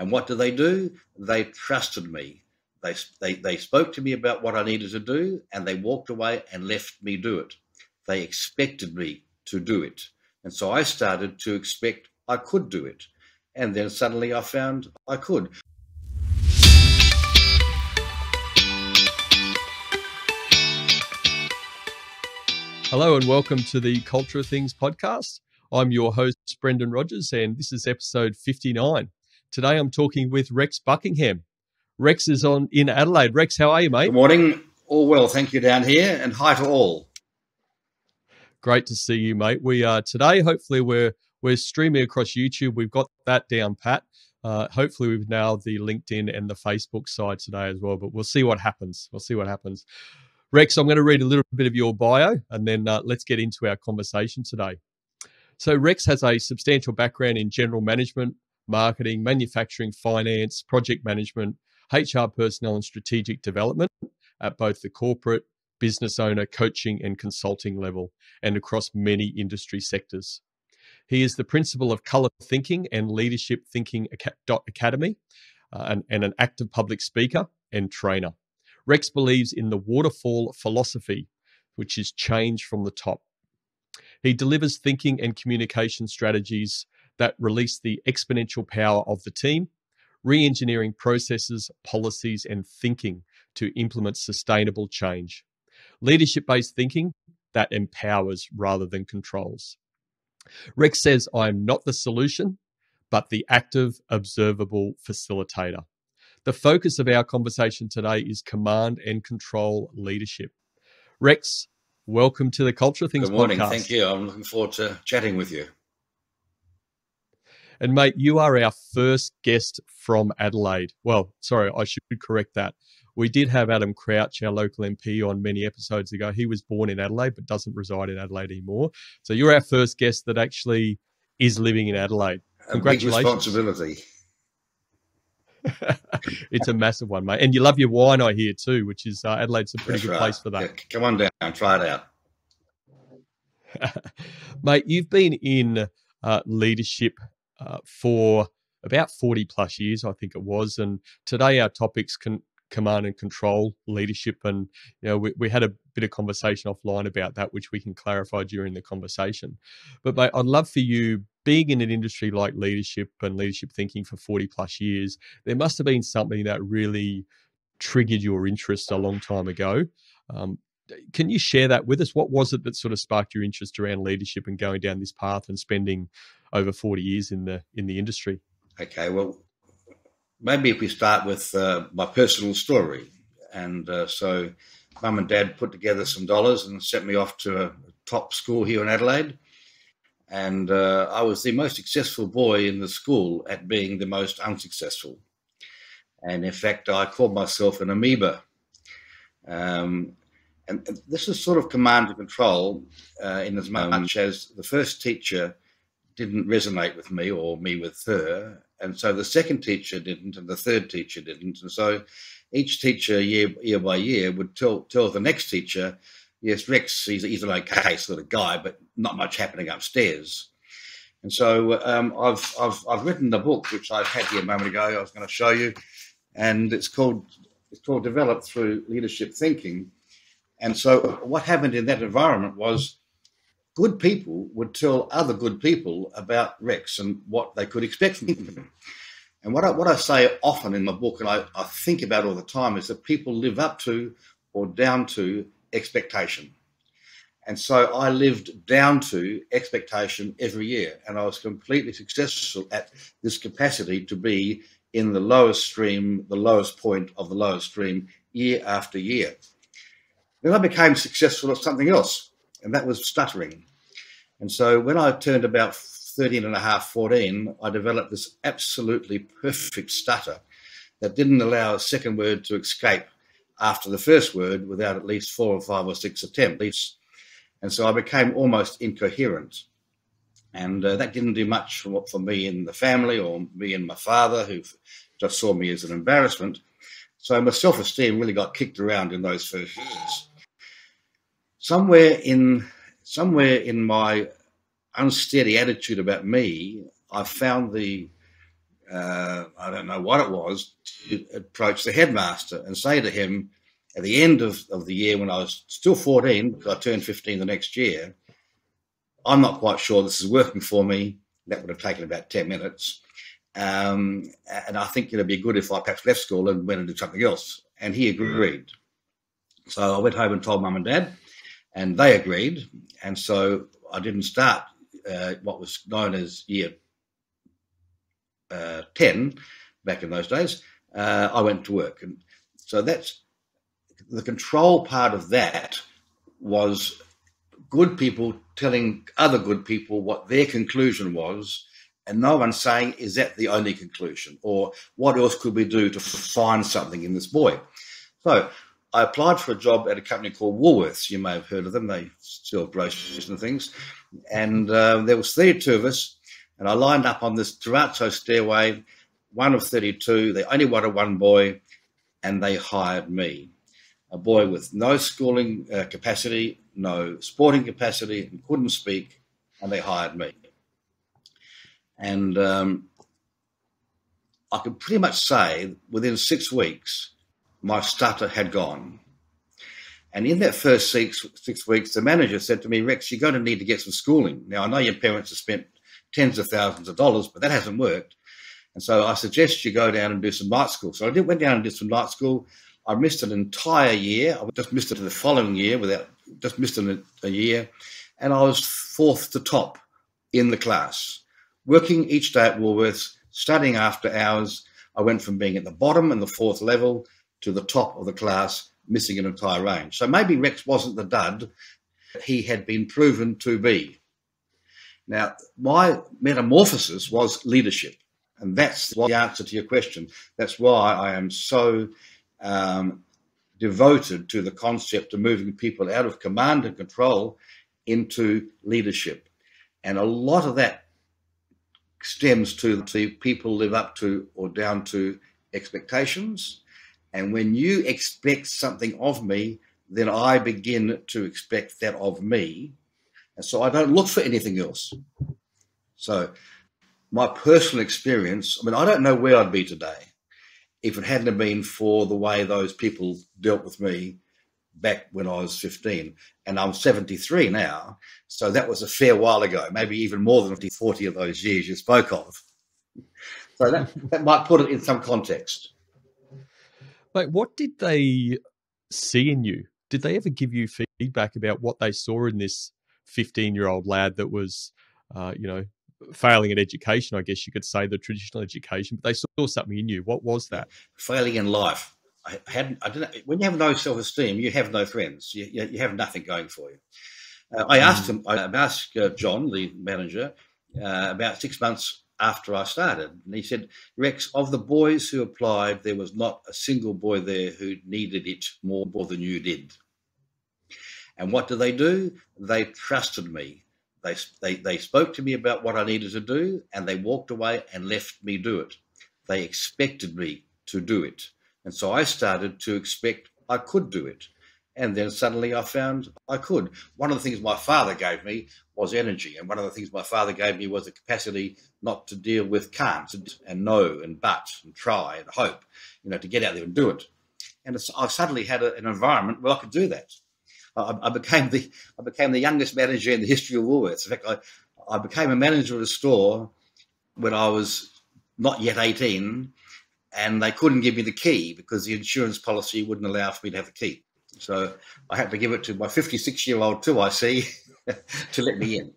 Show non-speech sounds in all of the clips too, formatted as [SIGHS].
And what did they do? They trusted me. They, they, they spoke to me about what I needed to do and they walked away and left me do it. They expected me to do it. And so I started to expect I could do it. And then suddenly I found I could. Hello and welcome to the Culture of Things podcast. I'm your host, Brendan Rogers, and this is episode 59. Today I'm talking with Rex Buckingham. Rex is on in Adelaide. Rex, how are you, mate? Good morning. All well, thank you down here, and hi to all. Great to see you, mate. We are today. Hopefully, we're we're streaming across YouTube. We've got that down pat. Uh, hopefully, we've now the LinkedIn and the Facebook side today as well. But we'll see what happens. We'll see what happens. Rex, I'm going to read a little bit of your bio, and then uh, let's get into our conversation today. So, Rex has a substantial background in general management, marketing, manufacturing, finance, project management, HR personnel, and strategic development at both the corporate, business owner, coaching, and consulting level, and across many industry sectors. He is the principal of Color Thinking and Leadership Thinking Academy, uh, and, and an active public speaker and trainer. Rex believes in the waterfall philosophy, which is change from the top. He delivers thinking and communication strategies that release the exponential power of the team, re engineering processes, policies, and thinking to implement sustainable change. Leadership based thinking that empowers rather than controls. Rex says, I'm not the solution, but the active, observable facilitator. The focus of our conversation today is command and control leadership. Rex, welcome to the Culture Things Good morning. podcast. Thank you. I'm looking forward to chatting with you. And mate, you are our first guest from Adelaide. Well, sorry, I should correct that. We did have Adam Crouch, our local MP, on many episodes ago. He was born in Adelaide but doesn't reside in Adelaide anymore. So you're our first guest that actually is living in Adelaide. Congratulations. A big responsibility. [LAUGHS] it's a massive one, mate. And you love your wine, I hear too, which is uh, Adelaide's a pretty That's good right. place for that. Yeah, come on down and try it out. [LAUGHS] Mate, you've been in uh, leadership uh, for about 40 plus years, I think it was. And today our topics can command and control leadership. And, you know, we, we had a bit of conversation offline about that, which we can clarify during the conversation. But, mate, I'd love for you, being in an industry like leadership and leadership thinking for 40 plus years, there must have been something that really triggered your interest a long time ago. Um, can you share that with us? What was it that sort of sparked your interest around leadership and going down this path and spending over 40 years in the in the industry? Okay, well, maybe if we start with uh, my personal story. And uh, so, mum and dad put together some dollars and sent me off to a top school here in Adelaide. And uh, I was the most successful boy in the school at being the most unsuccessful. And in fact, I called myself an amoeba. Um, and this is sort of command and control uh, in as much as the first teacher didn't resonate with me or me with her. And so the second teacher didn't, and the third teacher didn't. And so each teacher, year, year by year, would tell, tell the next teacher, yes, Rex, he's, he's an okay sort of guy, but not much happening upstairs. And so um, I've, I've, I've written a book, which I've had here a moment ago, I was going to show you, and it's called, it's called Develop Through Leadership Thinking. And so what happened in that environment was good people would tell other good people about Rex and what they could expect from him. [LAUGHS] And what I, what I say often in my book, and I, I think about all the time, is that people live up to or down to expectation. And so I lived down to expectation every year, and I was completely successful at this capacity to be in the lowest stream, the lowest point of the lowest stream, year after year. Then I became successful at something else, and that was stuttering. And so when I turned about 13 and a half, 14, I developed this absolutely perfect stutter that didn't allow a second word to escape after the first word without at least four or five or six attempts. And so I became almost incoherent. And uh, that didn't do much for, for me in the family or me and my father, who just saw me as an embarrassment. So my self esteem really got kicked around in those first years. Somewhere in somewhere in my unsteady attitude about me, I found the uh, I don't know what it was, to approach the headmaster and say to him at the end of, of the year when I was still 14, because I turned 15 the next year, I'm not quite sure this is working for me. That would have taken about 10 minutes. Um, and I think it'd be good if I perhaps left school and went and did something else. And he agreed. So I went home and told mum and dad, and they agreed. And so I didn't start uh, what was known as year uh, 10 back in those days. Uh, I went to work. And so that's the control part of that was good people telling other good people what their conclusion was and no one saying, is that the only conclusion? Or what else could we do to find something in this boy? So I applied for a job at a company called Woolworths. You may have heard of them. They sell groceries and things. And uh, there was 32 of us, and I lined up on this terrazzo stairway, one of 32. They only wanted one boy, and they hired me. A boy with no schooling uh, capacity, no sporting capacity, and couldn't speak, and they hired me. And um, I can pretty much say within six weeks, my stutter had gone. And in that first six, six weeks, the manager said to me, Rex, you're going to need to get some schooling. Now, I know your parents have spent tens of thousands of dollars, but that hasn't worked. And so I suggest you go down and do some night school. So I did, went down and did some night school. I missed an entire year. I just missed it the following year without, just missed it a year. And I was fourth to top in the class working each day at Woolworths, studying after hours. I went from being at the bottom and the fourth level to the top of the class, missing an entire range. So maybe Rex wasn't the dud he had been proven to be. Now, my metamorphosis was leadership. And that's the answer to your question. That's why I am so um, devoted to the concept of moving people out of command and control into leadership. And a lot of that stems to see people live up to or down to expectations. And when you expect something of me, then I begin to expect that of me. And so I don't look for anything else. So my personal experience, I mean, I don't know where I'd be today if it hadn't been for the way those people dealt with me back when I was 15. And I'm 73 now. So that was a fair while ago, maybe even more than 40 of those years you spoke of. So that, that might put it in some context. Like, what did they see in you? Did they ever give you feedback about what they saw in this 15 year old lad that was, uh, you know, failing at education, I guess you could say, the traditional education, but they saw something in you. What was that? Failing in life. I hadn't. I didn't. When you have no self esteem, you have no friends. You, you, you, have nothing going for you. Uh, I asked him. I asked uh, John, the manager, uh, about six months after I started, and he said, "Rex, of the boys who applied, there was not a single boy there who needed it more, more than you did." And what did they do? They trusted me. They, they, they spoke to me about what I needed to do, and they walked away and left me do it. They expected me to do it. And so I started to expect I could do it. And then suddenly I found I could. One of the things my father gave me was energy. And one of the things my father gave me was the capacity not to deal with can't and no and but and try and hope, you know, to get out there and do it. And I suddenly had a, an environment where I could do that. I, I, became the I became the youngest manager in the history of Woolworths. In fact, I, I became a manager of a store when I was not yet 18 and they couldn't give me the key because the insurance policy wouldn't allow for me to have the key. So I had to give it to my 56 year old 2IC [LAUGHS] to let me in.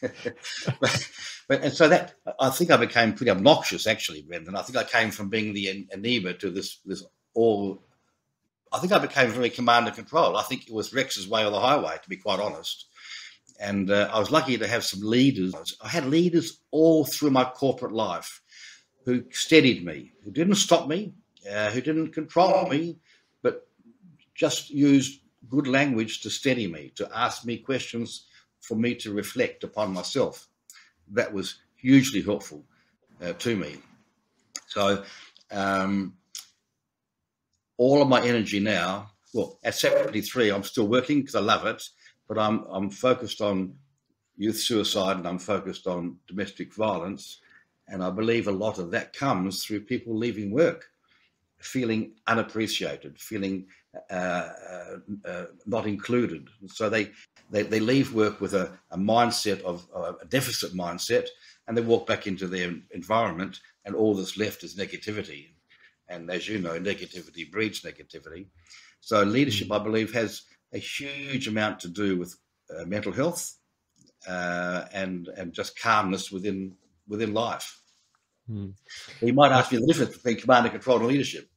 [LAUGHS] but, but, and so that I think I became pretty obnoxious actually, Brendan. I think I came from being the amoeba to this this all. I think I became very command and control. I think it was Rex's way or the highway, to be quite honest. And uh, I was lucky to have some leaders. I had leaders all through my corporate life who steadied me, who didn't stop me, uh, who didn't control me, just used good language to steady me, to ask me questions for me to reflect upon myself. That was hugely helpful uh, to me. So, um, all of my energy now, well, at 73, I'm still working because I love it, but I'm, I'm focused on youth suicide and I'm focused on domestic violence And I believe a lot of that comes through people leaving work, feeling unappreciated, feeling not included. So they, they, they leave work with a, a mindset of a deficit mindset and they walk back into their environment and all that's left is negativity. And as you know, negativity breeds negativity. So leadership, I believe, has a huge amount to do with uh, mental health uh, and and just calmness within within life. Hmm. You might ask me the difference between command and control and leadership.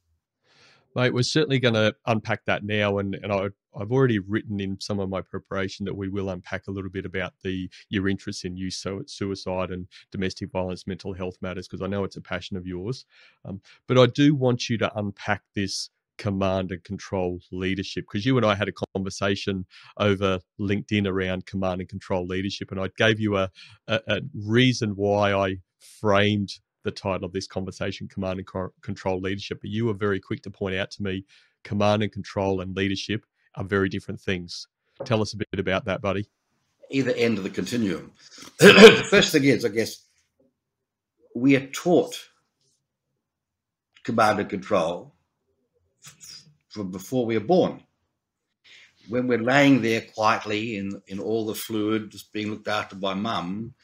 Mate, we're certainly going to unpack that now, and and I, I've already written in some of my preparation that we will unpack a little bit about the your interest in youth so suicide and domestic violence, mental health matters, because I know it's a passion of yours. Um, but I do want you to unpack this command and control leadership because you and I had a conversation over LinkedIn around command and control leadership, and I gave you a, a, a reason why I framed the title of this conversation, Command and Control Leadership. But you were very quick to point out to me command and control and leadership are very different things. Tell us a bit about that, buddy. Either end of the continuum. [CLEARS THROAT] the first thing is, I guess, we are taught command and control from before we are born. When we're laying there quietly in, in all the fluid, just being looked after by mum,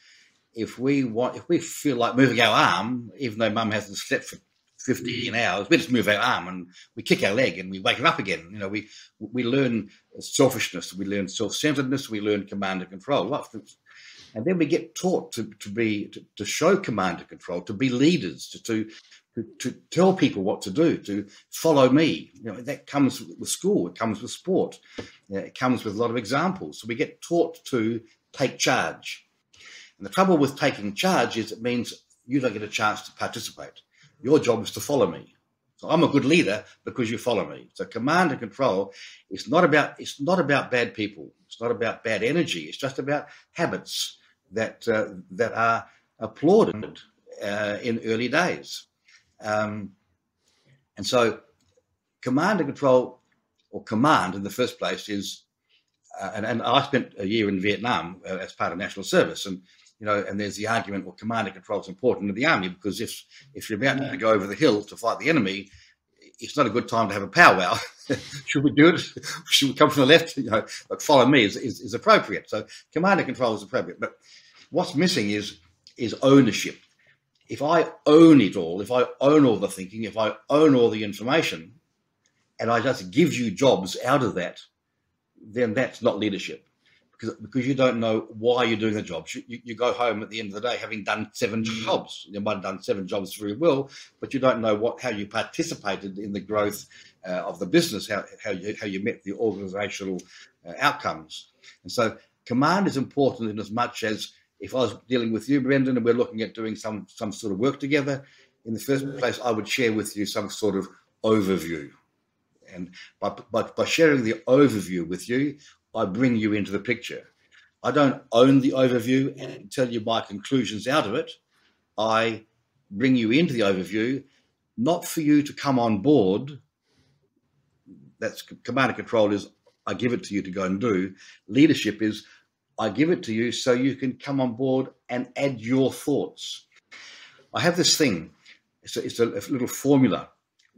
if we want, if we feel like moving our arm, even though mum hasn't slept for 15 hours, we just move our arm and we kick our leg and we wake it up again. You know, we we learn selfishness, we learn self-centeredness, we learn command and control. And then we get taught to, to be to, to show command and control, to be leaders, to, to to, to tell people what to do, to follow me. You know, that comes with school, it comes with sport, it comes with a lot of examples. So we get taught to take charge. And the trouble with taking charge is it means you don't get a chance to participate. Your job is to follow me. So I'm a good leader because you follow me. So command and control is not about it's not about bad people. It's not about bad energy. It's just about habits that uh, that are applauded uh, in early days. Um, and so command and control, or command in the first place, is uh, and, and, I spent a year in Vietnam uh, as part of national service, and you know, and there's the argument, well, command and control is important in the army because if if you're about to go over the hill to fight the enemy, it's not a good time to have a powwow. [LAUGHS] Should we do it? [LAUGHS] Should we come from the left? You know, but follow me is, is, is appropriate. So command and control is appropriate. But what's missing is is ownership. If I own it all, if I own all the thinking, if I own all the information, and I just give you jobs out of that, then that's not leadership because, because you don't know why you're doing the job. You, you, go home at the end of the day having done seven mm. jobs. You might have done seven jobs very well, but you don't know what how you participated in the growth uh, of the business, how, how, you, how you met the organizational uh, outcomes. And so command is important in as much as if I was dealing with you, Brendan, and we're looking at doing some, some sort of work together, in the first place, I would share with you some sort of overview. And by, by, by sharing the overview with you, I bring you into the picture. I don't own the overview and tell you my conclusions out of it. I bring you into the overview, not for you to come on board. That's command and control is I give it to you to go and do. Leadership is I give it to you so you can come on board and add your thoughts. I have this thing. It's a, it's a little formula.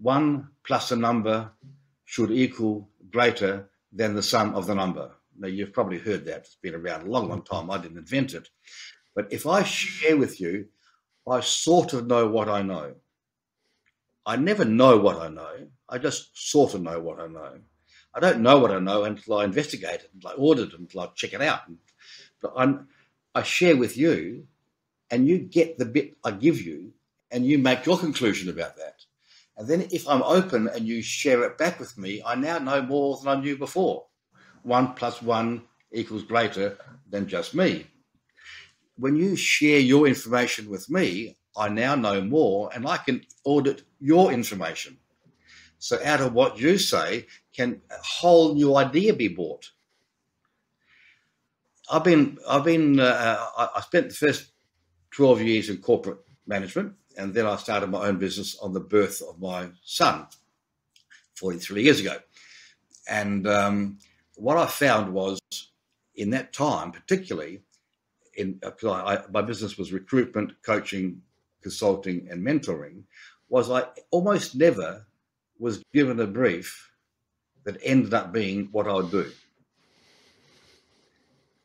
One plus a number should equal greater than the sum of the number. Now, you've probably heard that. It's been around a long, long time. I didn't invent it. But if I share with you, I sort of know what I know. I never know what I know. I just sort of know what I know. I don't know what I know until I investigate it, until I audit it, until I check it out. But I'm, I share with you, and you get the bit I give you, and you make your conclusion about that. And then if I'm open and you share it back with me, I now know more than I knew before. One plus one equals greater than just me. When you share your information with me, I now know more and I can audit your information. So out of what you say can a whole new idea be bought. I've been, I've been, uh, I spent the first 12 years in corporate management and then I started my own business on the birth of my son 43 years ago. And um, what I found was in that time, particularly, in I, my business was recruitment, coaching, consulting and mentoring was I almost never was given a brief that ended up being what I would do.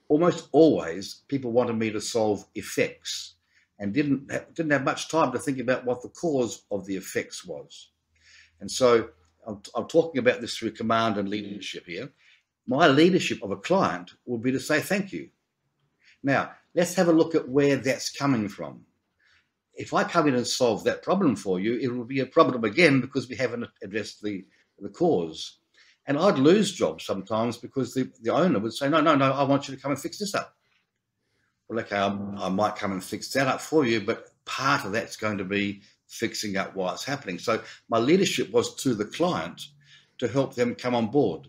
Almost always, people wanted me to solve effects and didn't didn't have much time to think about what the cause of the effects was. And so I'm, I'm talking about this through command and leadership here. My leadership of a client would be to say thank you. Now, let's have a look at where that's coming from. If I come in and solve that problem for you, it will be a problem again because we haven't addressed the, the cause. And I'd lose jobs sometimes because the, the owner would say, No, no, no, I want you to come and fix this up. Well, okay, I, I might come and fix that up for you, but part of that's going to be fixing up why it's happening. So my leadership was to the client to help them come on board.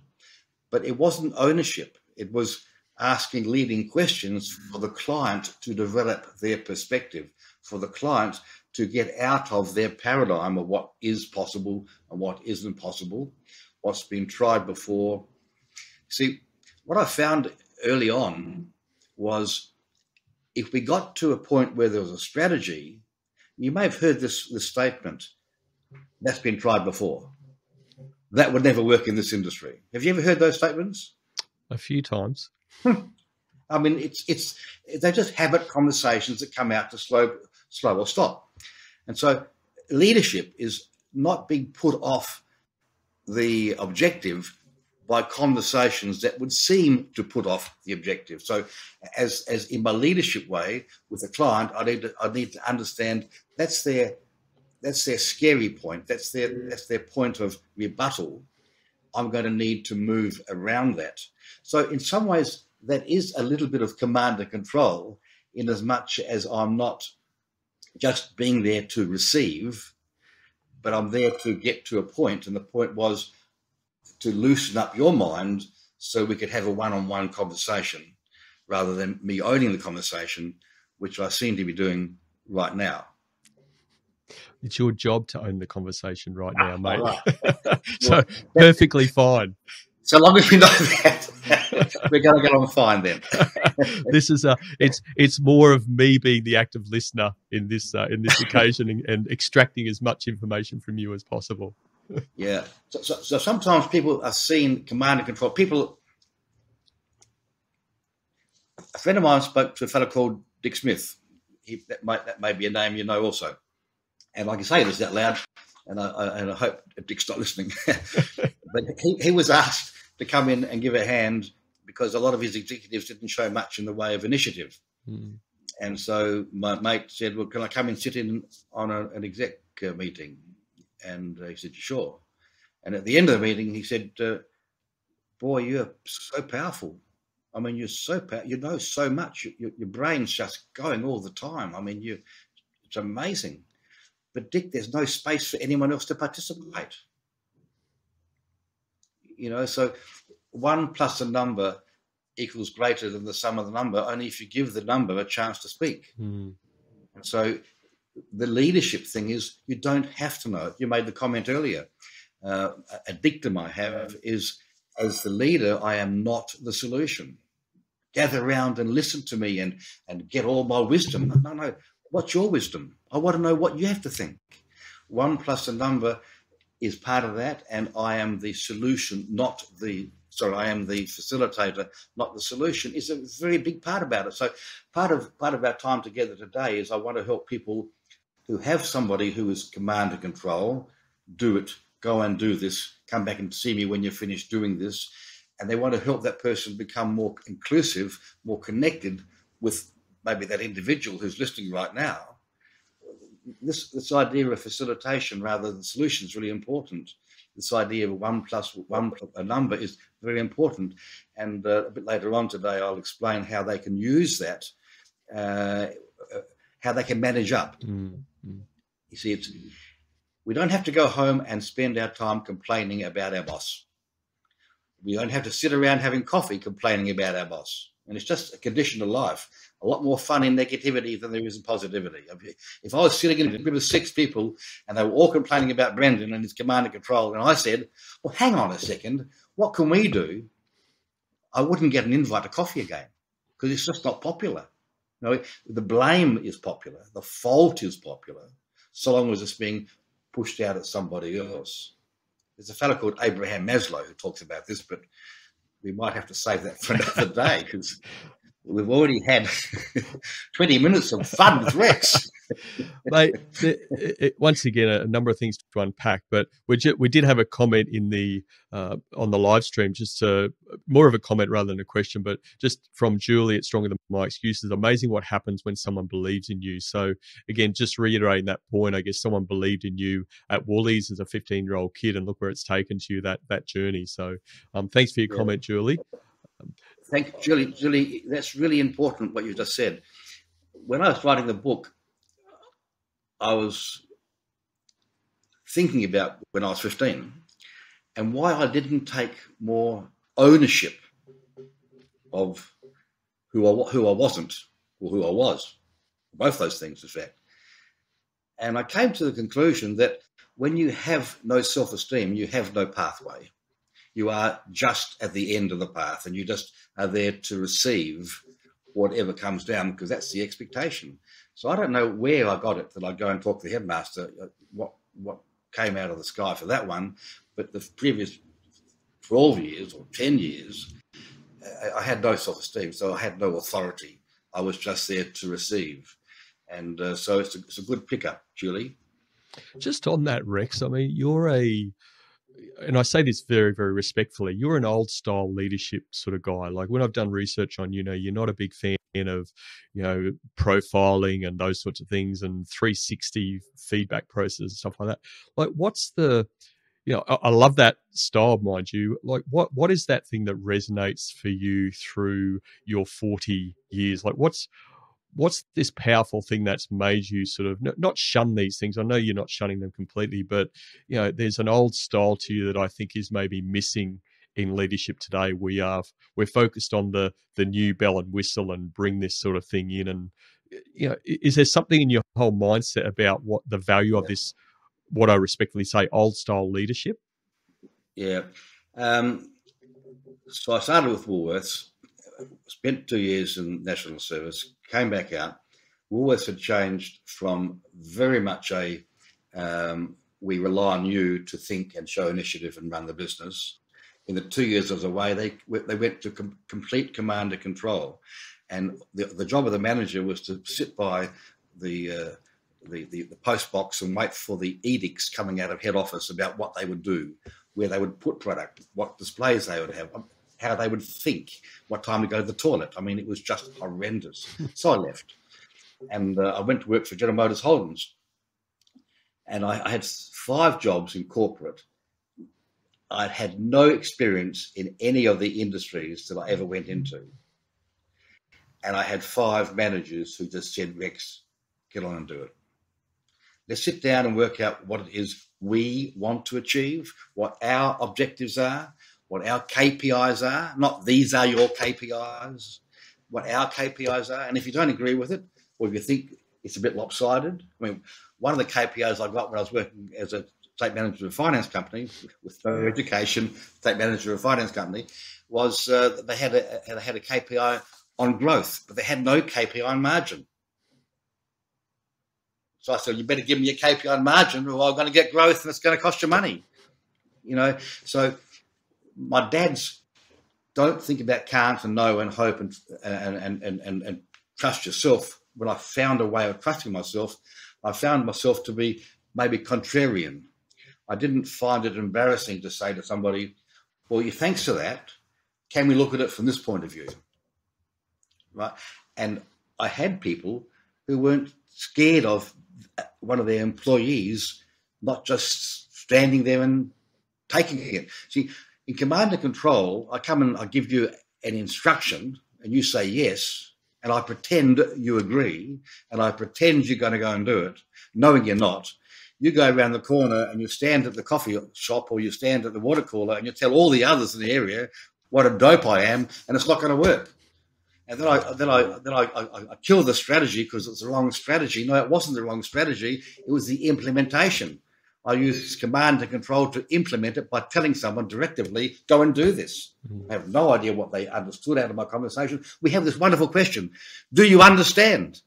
But it wasn't ownership, it was asking leading questions for the client to develop their perspective, for the client to get out of their paradigm of what is possible and what isn't possible, what's been tried before. See, what I found early on was if we got to a point where there was a strategy, you may have heard this, this statement that's been tried before. That would never work in this industry. Have you ever heard those statements? A few times. [LAUGHS] I mean, it's it's they're just habit conversations that come out to slow slow or stop. And so leadership is not being put off the objective by conversations that would seem to put off the objective. So, as as in my leadership way with a client, I need to I need to understand that's their that's their scary point. That's their mm. that's their point of rebuttal. I'm going to need to move around that. So, in some ways, that is a little bit of command and control, in as much as I'm not just being there to receive, but I'm there to get to a point. point, and the point was to loosen up your mind so we could have a one-on-one conversation rather than me owning the conversation, which I seem to be doing right now. It's your job to own the conversation right now, ah, mate. Right. [LAUGHS] so perfectly fine. So long as we know that, [LAUGHS] we're going to get on fine then. [LAUGHS] this is a it's it's more of me being the active listener in this uh, in this occasion and, and extracting as much information from you as possible yeah. So, so, so, sometimes people are seeing command and control. People, a friend of mine spoke to a fellow called Dick Smith. He, that might that may be a name you know also. And I can say this out loud, and I, I and I hope Dick's not listening. [LAUGHS] but he, he was asked to come in and give a hand because a lot of his executives didn't show much in the way of initiative. Mm. And so my mate said, "Well, can I come and sit in on a, an exec uh, meeting?" And he said, Sure. And at the end of the meeting, he said, uh, Boy, you're so powerful. I mean, you're so powerful. You know so much. Your, your brain's just going all the time. I mean, you, it's amazing. But Dick, there's no space for anyone else to participate. You know, so one plus a number equals greater than the sum of the number only if you give the number a chance to speak. Mm. And so the leadership thing is you don't have to know it. You made the comment earlier. Uh, a dictum I have is as the leader, I am not the solution. Gather around and listen to me and, and get all my wisdom. No, no. What's your wisdom? I want to know what you have to think. One plus a number is part of that, and I am the solution, not the sorry, I am the facilitator, not the solution, is a very big part about it. So part of part of our time together today is I want to help people who have somebody who is command and control, do it, go and do this, come back and see me when you're finished doing this. And they want to help that person become more inclusive, more connected with maybe that individual who's listening right now. This, this idea of facilitation rather than solution is really important. This idea of one plus one a number is very important. And uh, a bit later on today, I'll explain how they can use that, uh, how they can manage up. Mm. You see, it's we don't have to go home and spend our time complaining about our boss. We don't have to sit around having coffee complaining about our boss. And it's just a condition of life. A lot more fun in negativity than there is in positivity. If I was sitting in a group of six people and they were all complaining about Brendan and his command and control, and I said, Well, hang on a second, what can we do? I wouldn't get an invite to coffee again because it's just not popular. No, the blame is popular, the fault is popular, so long as it's being pushed out at somebody else. There's a fellow called Abraham Maslow who talks about this, but we might have to save that for another day because we've already had [LAUGHS] 20 minutes of fun with Rex. [LAUGHS] Mate, it, it, once again, a, number of things to unpack, but we, ju- we did have a comment in the uh, on the live stream, just to, more of a comment rather than a question, but just from Julie, it's stronger than my excuses. Amazing what happens when someone believes in you. So again, just reiterating that point, I guess someone believed in you at Woolies as a 15 year old kid, and look where it's taken to you that that journey. So um, thanks for your yeah. comment, Julie. Thank you, Julie. Julie, that's really important what you just said. When I was writing the book, I was thinking about when I was 15 and why I didn't take more ownership of who I, who I wasn't or who I was. Both those things, in fact. And I came to the conclusion that when you have no self esteem, you have no pathway. You are just at the end of the path and you just are there to receive whatever comes down because that's the expectation. So I don't know where I got it that I'd go and talk to the headmaster, uh, what, what came out of the sky for that one. But the previous 12 years or 10 years, I had no self esteem, so I had no authority. I was just there to receive. And uh, so it's a, it's a good pickup, Julie. Just on that, Rex, I mean, you're a and I say this very, very respectfully, you're an old style leadership sort of guy. Like when I've done research on, you know, you're not a big fan of, you know, profiling and those sorts of things and 360 feedback process and stuff like that. Like, what's the, you know, I, I love that style, mind you. Like, what what is that thing that resonates for you through your 40 years? Like, what's what's this powerful thing that's made you sort of not shun these things? I know you're not shunning them completely, but you know, there's an old style to you that I think is maybe missing in leadership today. We are we're focused on the the new bell and whistle and bring this sort of thing in. And you know, is there something in your whole mindset about what the value of this, what I respectfully say, old style leadership? Yeah. Um, so I started with Woolworths, spent two years in national service, came back out. Woolworths had changed from very much a um, we rely on you to think and show initiative and run the business. In the two years I was away, they they went to com- complete command and control, and the, the job of the manager was to sit by the, uh, the, the the post box and wait for the edicts coming out of head office about what they would do, where they would put product, what displays they would have how they would think, what time to go to the toilet. I mean, it was just horrendous. so I left, and uh, I went to work for General Motors Holden, and I, I had five jobs in corporate. I had no experience in any of the industries that I ever went into. And I had five managers who just said, Rex, get on and do it. Let's sit down and work out what it is we want to achieve, what our objectives are, what our KPIs are, not these are your KPIs, what our KPIs are. And if you don't agree with it, or if you think it's a bit lopsided, I mean, one of the KPIs I got when I was working as a state manager of a finance company with no education, state manager of a finance company, was uh, they had a, had a KPI on growth, but they had no KPI on margin. So I said, you better give me a KPI on margin or I'm going to get growth and it's going to cost you money. You know, so my dad's don't think about can't and no and hope and and, and, and, and, trust yourself. When I found a way of trusting myself, I found myself to be maybe contrarian. I didn't find it embarrassing to say to somebody, well, you thanks to that, can we look at it from this point of view? Right? And I had people who weren't scared of one of their employees not just standing there and taking it. See, in command and control, I come and I give you an instruction and you say yes, and I pretend you agree, and I pretend you're going to go and do it, knowing you're not. You go around the corner and you stand at the coffee shop or you stand at the water cooler and you tell all the others in the area what a dope I am, and it's not going to work. And then I then I then I, I, I kill the strategy because it's the wrong strategy. No, it wasn't the wrong strategy. It was the implementation. I use command and control to implement it by telling someone directively, go and do this. Mm. I have no idea what they understood out of my conversation. We have this wonderful question Do you understand?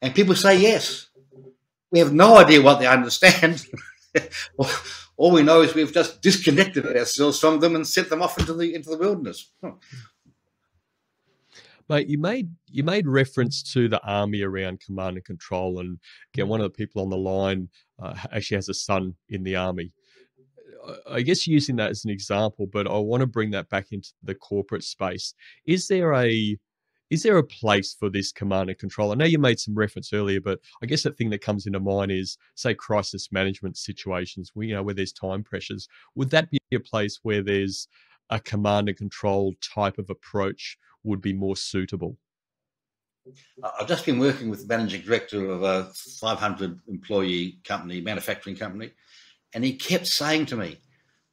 And people say yes. We have no idea what they understand. [LAUGHS] All we know is we've just disconnected ourselves from them and sent them off into the into the wilderness. Huh. Mate, you made you made reference to the army around command and control, and again, one of the people on the line uh, actually has a son in the army. I guess using that as an example, but I want to bring that back into the corporate space. Is there a is there a place for this command and control? I know you made some reference earlier, but I guess the thing that comes into mind is, say, crisis management situations where you know where there's time pressures. Would that be a place where there's a command and control type of approach would be more suitable? I've just been working with the managing director of a 500 employee company, manufacturing company, and he kept saying to me,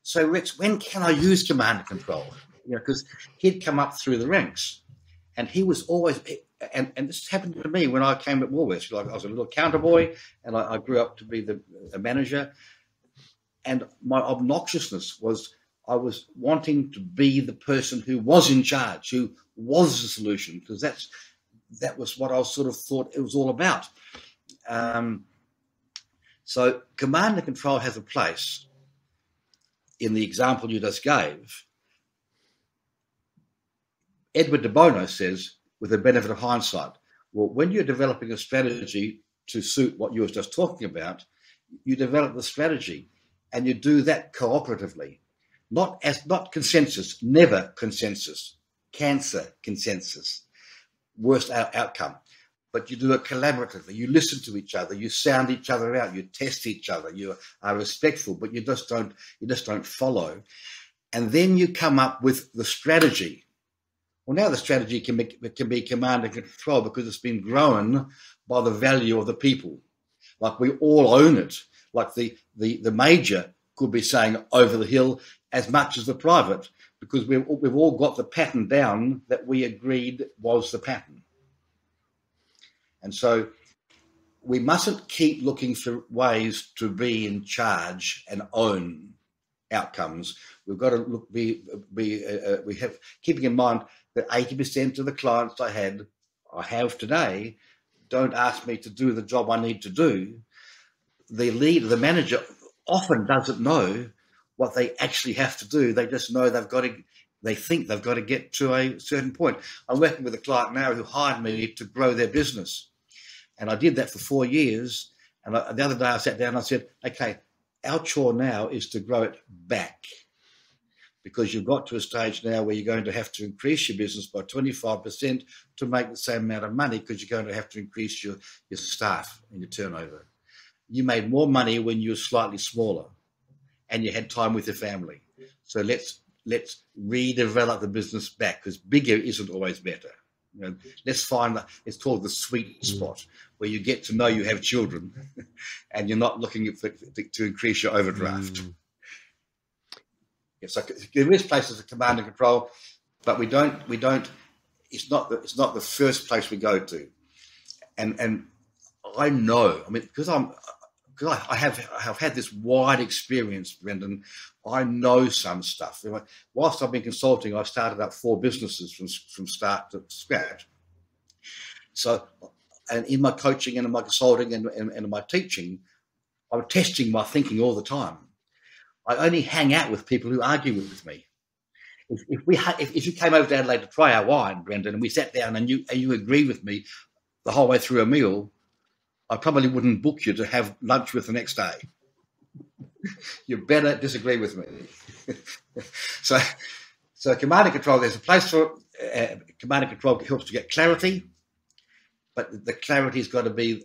"So, Rex, when can I use command and control?" You know, because he'd come up through the ranks, and he was always. And, and this happened to me when I came at Woolworths. Like I was a little counter boy, and I, I grew up to be the, the manager. And my obnoxiousness was I was wanting to be the person who was in charge, who was the solution, because that's that was what I sort of thought it was all about. Um, so command and control has a place in the example you just gave. Edward de Bono says, with the benefit of hindsight, well, when you're developing a strategy to suit what you were just talking about, you develop the strategy and you do that cooperatively not as not consensus, never consensus, cancer consensus, worst out, outcome. But you do it collaboratively. You listen to each other. You sound each other out. You test each other. You are respectful, but you just don't. You just don't follow. And then you come up with the strategy. Well, now the strategy can be, can be command and control because it's been grown by the value of the people. Like we all own it. Like the the the major could be saying over the hill as much as the private because we've, we've all got the pattern down that we agreed was the pattern. And so we mustn't keep looking for ways to be in charge and own outcomes. We've got to look, be, be uh, uh we have keeping in mind that 80% of the clients I had, I have today, don't ask me to do the job I need to do. The leader, the manager often doesn't know what they actually have to do. They just know they've got to, they think they've got to get to a certain point. I'm working with a client now who hired me to grow their business. And I did that for four years. And I, the other day I sat down and I said, okay, our chore now is to grow it back because you've got to a stage now where you're going to have to increase your business by 25% to make the same amount of money because you're going to have to increase your, your staff and your turnover you made more money when you were slightly smaller and you had time with your family. So let's let's redevelop the business back because bigger isn't always better. You know, let's find the it's called the sweet mm. spot where you get to know you have children [LAUGHS] and you're not looking for, to increase your overdraft. Mm. Yeah, so there is places of command and control, but we don't we don't. It's not the it's not the first place we go to, and and I know. I mean, because I'm because I, have I have had this wide experience, Brendan. I know some stuff. Whilst I've been consulting, I've started up four businesses from from start to scratch. So, and in my coaching and in my consulting and, and, and in my teaching, I'm testing my thinking all the time. I only hang out with people who argue with me. If, if we ha- if, if, you came over to Adelaide to try our wine, Brendan, and we sat down and you and you agreed with me the whole way through a meal, I probably wouldn't book you to have lunch with the next day. you better disagree with me. [LAUGHS] so, so command and control. There's a place for uh, command and control helps to get clarity, but the clarity has got to be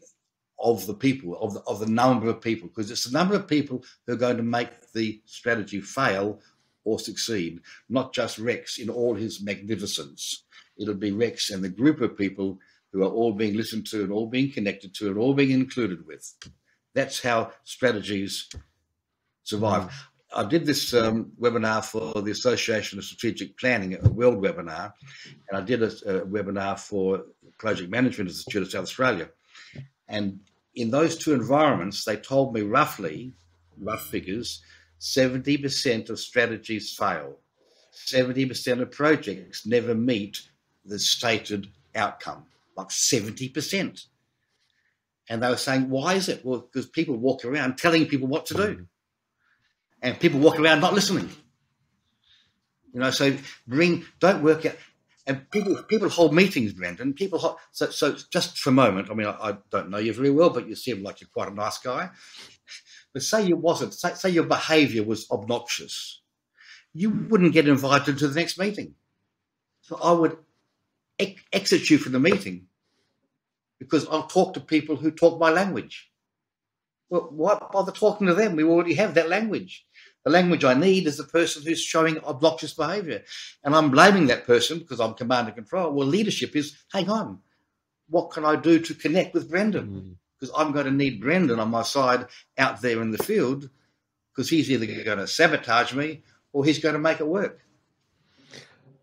of the people, of the, of the number of people, because it's the number of people who are going to make the strategy fail or succeed, not just Rex in all his magnificence. It'll be Rex and the group of people who are all being listened to and all being connected to and all being included with. That's how strategies survive. I did this um, webinar for the Association of Strategic Planning, a world webinar, and I did a, a webinar for Project Management Institute of South Australia. And in those two environments, they told me roughly rough figures, 70% of strategies fail. 70% of projects never meet the stated outcome, like 70%. And they were saying, why is it? Well, because people walk around telling people what to do. Mm-hmm. And people walk around not listening. You know, so bring, don't work out. And people people hold meetings, Brendan. People hold, so so just for a moment. I mean, I, I, don't know you very well, but you seem like you're quite a nice guy. But say you wasn't. Say, say your behaviour was obnoxious, you wouldn't get invited to the next meeting. So I would ex- exit you from the meeting because I'll talk to people who talk my language. Well, why bother talking to them? We already have that language. The language I need is the person who's showing obnoxious behavior. And I'm blaming that person because I'm command and control. Well, leadership is hang on, what can I do to connect with Brendan? Because mm. I'm going to need Brendan on my side out there in the field because he's either going to sabotage me or he's going to make it work.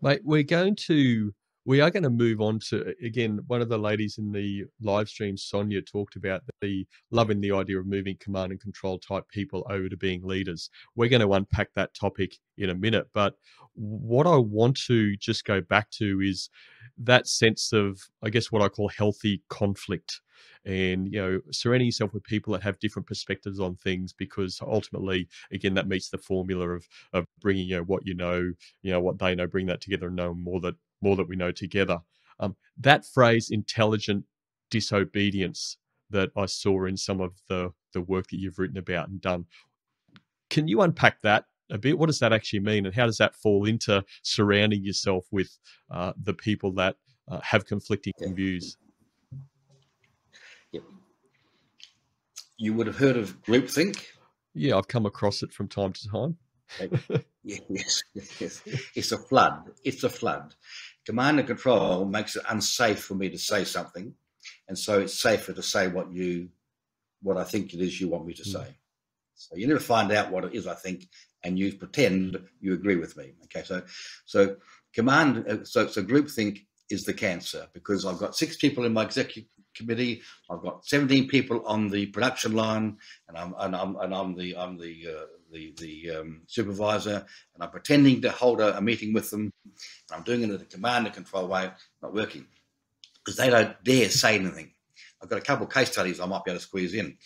Mate, we're going to we are going to move on to again one of the ladies in the live stream sonia talked about the loving the idea of moving command and control type people over to being leaders. We're going to unpack that topic in a minute but what i want to just go back to is that sense of i guess what i call healthy conflict. And you know surrounding yourself with people that have different perspectives on things because ultimately again that meets the formula of of bringing you know what you know you know what they know bring that together and know more that more that we know together. Um, that phrase, intelligent disobedience, that I saw in some of the, the work that you've written about and done. Can you unpack that a bit? What does that actually mean, and how does that fall into surrounding yourself with uh, the people that uh, have conflicting yeah. views? Yeah. You would have heard of groupthink. Yeah, I've come across it from time to time. [LAUGHS] yes, yes, it's a flood. It's a flood command and control makes it unsafe for me to say something, and so it's safer to say what you, what I think it is you want me to hmm. say. So you never find out what it is I think, and you pretend you agree with me. Okay, so so command, uh, so so groupthink is the cancer because I've got six people in my executive committee. I've got 17 people on the production line, and I'm and I'm and I'm the I'm the uh, the the um, supervisor, and I'm pretending to hold a, a, meeting with them. And I'm doing it in a command and control way, not working because they don't dare say anything. I've got a couple of case studies I might be able to squeeze in.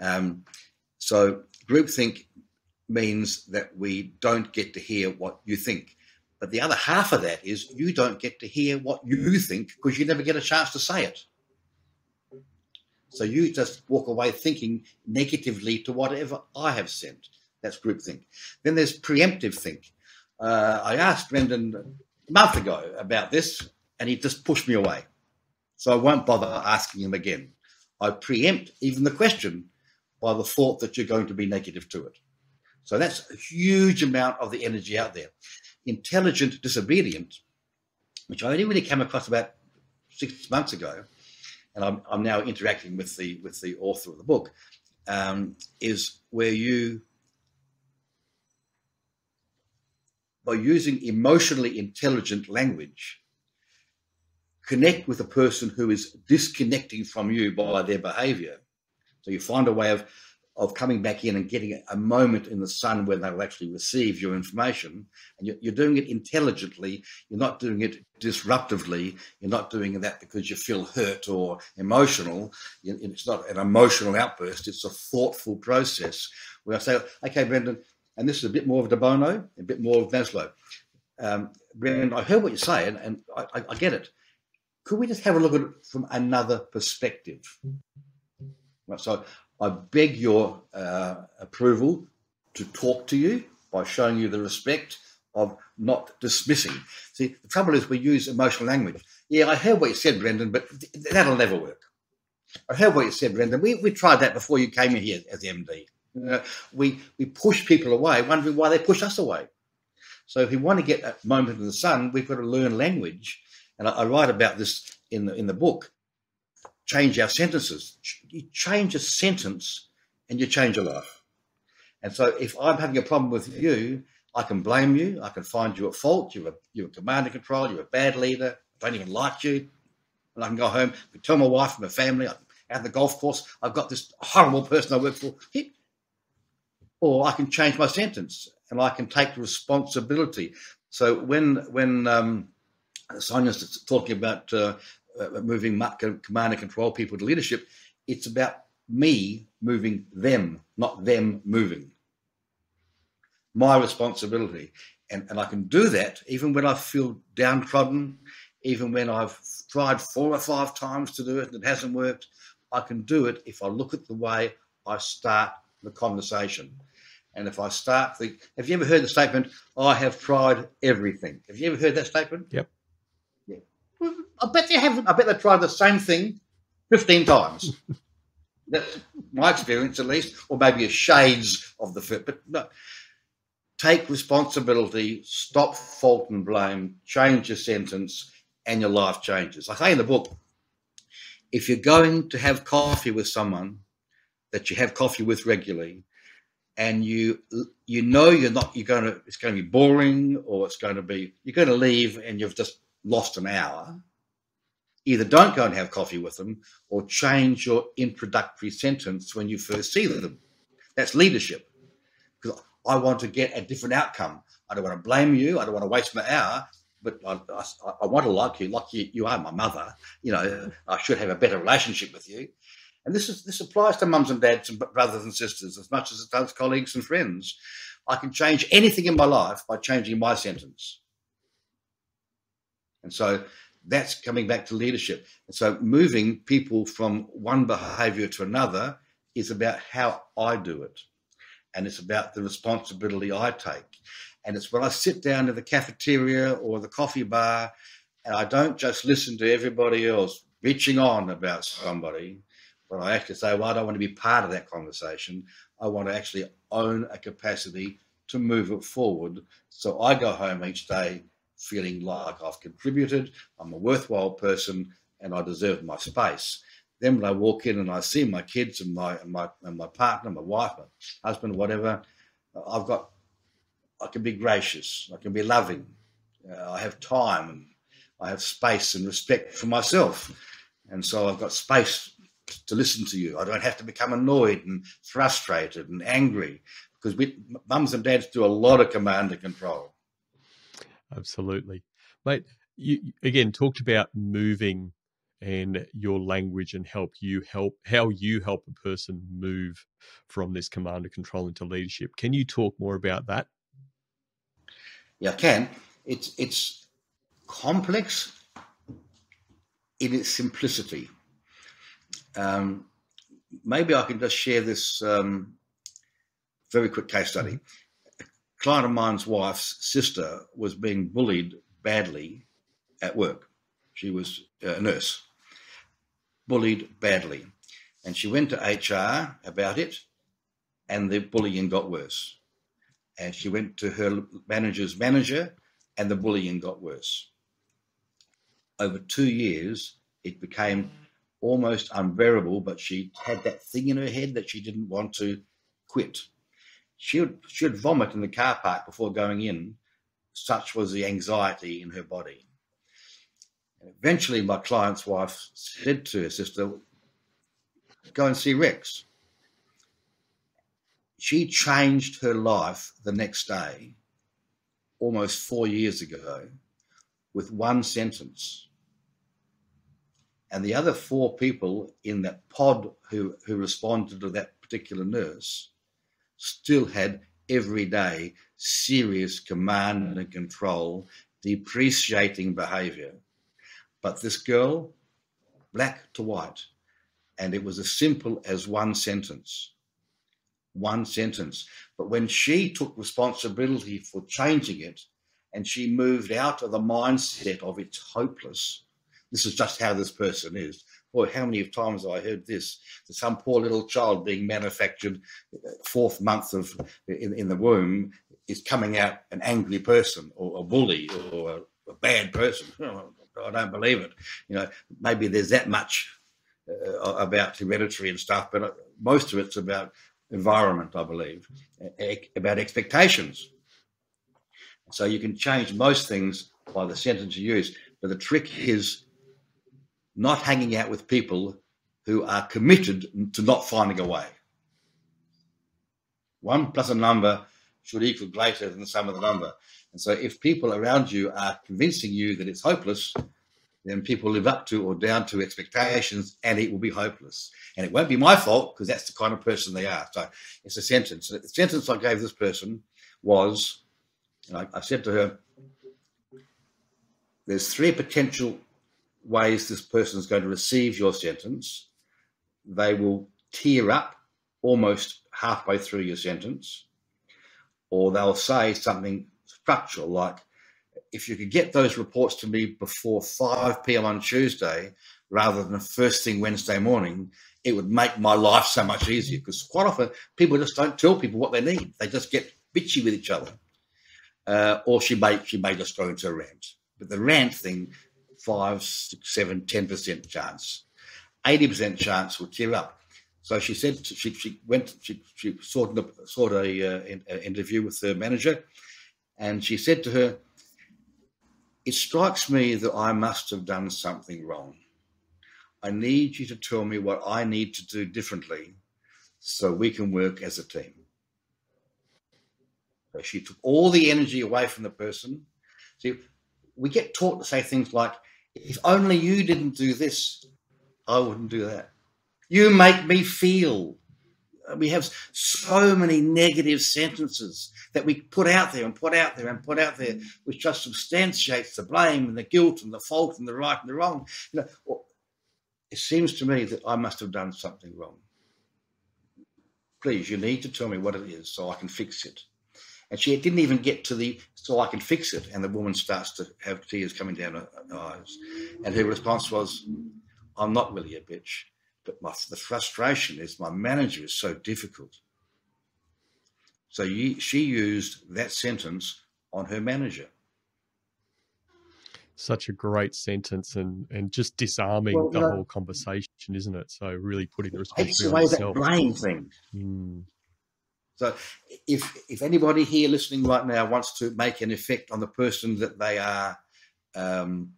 Um, so groupthink means that we don't get to hear what you think. But the other half of that is you don't get to hear what you think because you never get a chance to say it. So you just walk away thinking negatively to whatever I have said. That's groupthink. Then there's preemptive think. Uh, I asked Brendan a month ago about this, and he just pushed me away. So I won't bother asking him again. I preempt even the question by the thought that you're going to be negative to it. So that's a huge amount of the energy out there. Intelligent disobedience, which I only really came across about six months ago, and I'm, I'm now interacting with the with the author of the book, um, is where you by using emotionally intelligent language, connect with a person who is disconnecting from you by their behavior. So you find a way of, of coming back in and getting a moment in the sun where they'll actually receive your information. And you're, you're doing it intelligently. You're not doing it disruptively. You're not doing that because you feel hurt or emotional. It's not an emotional outburst. It's a thoughtful process where I say, okay, Brendan, and this is a bit more of De Bono, a bit more of Maslow. Um, Brendan, I heard what you're saying, and I, I, get it. Could we just have a look at it from another perspective? Right, so I beg your uh, approval to talk to you by showing you the respect of not dismissing. See, the trouble is we use emotional language. Yeah, I heard what you said, Brendan, but th- that'll never work. I heard what you said, Brendan. We, we tried that before you came in here as MD. Uh, we we push people away, wondering why they push us away. So if we want to get a moment in the sun, we've got to learn language. And I, I write about this in the in the book. Change our sentences. You change a sentence, and you change a life. And so if I'm having a problem with you, I can blame you. I can find you at fault. You're a, you're a command and control. You're a bad leader. I don't even like you. And I can go home and tell my wife and my family I'm out the golf course, I've got this horrible person I work for. Or I can change my sentence and I can take responsibility. So when when um, Sonia's talking about uh, uh, moving command and control people to leadership, it's about me moving them, not them moving. My responsibility. And, and I can do that even when I feel downtrodden, even when I've tried four or five times to do it and it hasn't worked. I can do it if I look at the way I start the conversation. And if I start the, have you ever heard the statement, I have tried everything? Have you ever heard that statement? Yep. Yeah. Well, I bet they haven't. I bet they've tried the same thing 15 times. [LAUGHS] That's my experience, at least, or maybe a shades of the fit. But no, take responsibility, stop fault and blame, change your sentence, and your life changes. I say in the book, if you're going to have coffee with someone that you have coffee with regularly, and you you know you're not you're going to it's going to be boring or it's going to be you're going to leave and you've just lost an hour either don't go and have coffee with them or change your introductory sentence when you first see them. That's leadership. Because I want to get a different outcome. I don't want to blame you. I don't want to waste my hour, but I, I, I want to like you, like you, you are my mother. You know, I should have a better relationship with you. And this is this applies to mums and dads and brothers and sisters as much as it does colleagues and friends. I can change anything in my life by changing my sentence. And so that's coming back to leadership. And so moving people from one behavior to another is about how I do it. And it's about the responsibility I take. And it's when I sit down in the cafeteria or the coffee bar and I don't just listen to everybody else reaching on about somebody, but I actually say, well, I don't want to be part of that conversation. I want to actually own a capacity to move it forward. So I go home each day feeling like I've contributed, I'm a worthwhile person, and I deserve my space. Then when I walk in and I see my kids and my and my and my partner, my wife, my husband, whatever, I've got. I can be gracious. I can be loving. Uh, I have time and I have space and respect for myself, and so I've got space to listen to you. I don't have to become annoyed and frustrated and angry because we, mums and dads do a lot of command and control. Absolutely. Mate, you again talked about moving and your language and help you help how you help a person move from this command and control into leadership. Can you talk more about that? Yeah, I can. It's it's complex in its simplicity. Um, maybe I can just share this um, very quick case study. Mm-hmm client of mine's wife's sister was being bullied badly at work. She was a nurse, bullied badly. And she went to HR about it, and the bullying got worse. And she went to her manager's manager, and the bullying got worse. Over two years, it became almost unbearable, but she had that thing in her head that she didn't want to quit she would, she would vomit in the car park before going in. Such was the anxiety in her body. And eventually, my client's wife said to her sister, Go and see Rex. She changed her life the next day, almost four years ago, with one sentence. And the other four people in that pod who, who responded to that particular nurse still had every day serious command and control, depreciating behavior. But this girl, black to white, and it was as simple as one sentence. One sentence. But when she took responsibility for changing it and she moved out of the mindset of it's hopeless, this is just how this person is, boy, how many times have I heard this? That some poor little child being manufactured, fourth month of in, in the womb, is coming out an angry person or a bully or a, a bad person. [LAUGHS] I don't believe it. You know, maybe there's that much uh, about hereditary and stuff, but uh, most of it's about environment, I believe, about expectations. So you can change most things by the sentence you use, but the trick is not hanging out with people who are committed to not finding a way. One plus a number should equal greater than the sum of the number. And so if people around you are convincing you that it's hopeless, then people live up to or down to expectations and it will be hopeless. And it won't be my fault because that's the kind of person they are. So it's a sentence. The sentence I gave this person was I, I said to her, there's three potential ways this person is going to receive your sentence. They will tear up almost halfway through your sentence, or they'll say something structural like, if you could get those reports to me before 5 p.m. on Tuesday rather than the first thing Wednesday morning, it would make my life so much easier because quite often people just don't tell people what they need. They just get bitchy with each other. Uh, or she may she may just go into a rant. But the rant thing, five, six, seven, ten percent chance, eighty percent chance will tear up. So she said she, she went she she sought, sought a, uh, a interview with her manager, and she said to her, "It strikes me that I must have done something wrong. I need you to tell me what I need to do differently, so we can work as a team." So she took all the energy away from the person. See, we get taught to say things like, if only you didn't do this, I wouldn't do that. You make me feel. We have so many negative sentences that we put out there and put out there and put out there, which just substantiates the blame and the guilt and the fault and the right and the wrong. You know, it seems to me that I must have done something wrong. Please, you need to tell me what it is so I can fix it. And she didn't even get to the, so I can fix it. And the woman starts to have tears coming down her eyes. And her response was, I'm not really a bitch, but my, the frustration is my manager is so difficult. So you, she used that sentence on her manager. Such a great sentence and, and just disarming well, the know, whole conversation, isn't it? So really putting the responsibility on yourself. That blame thing. Mm. So if if anybody here listening right now wants to make an effect on the person that they are um,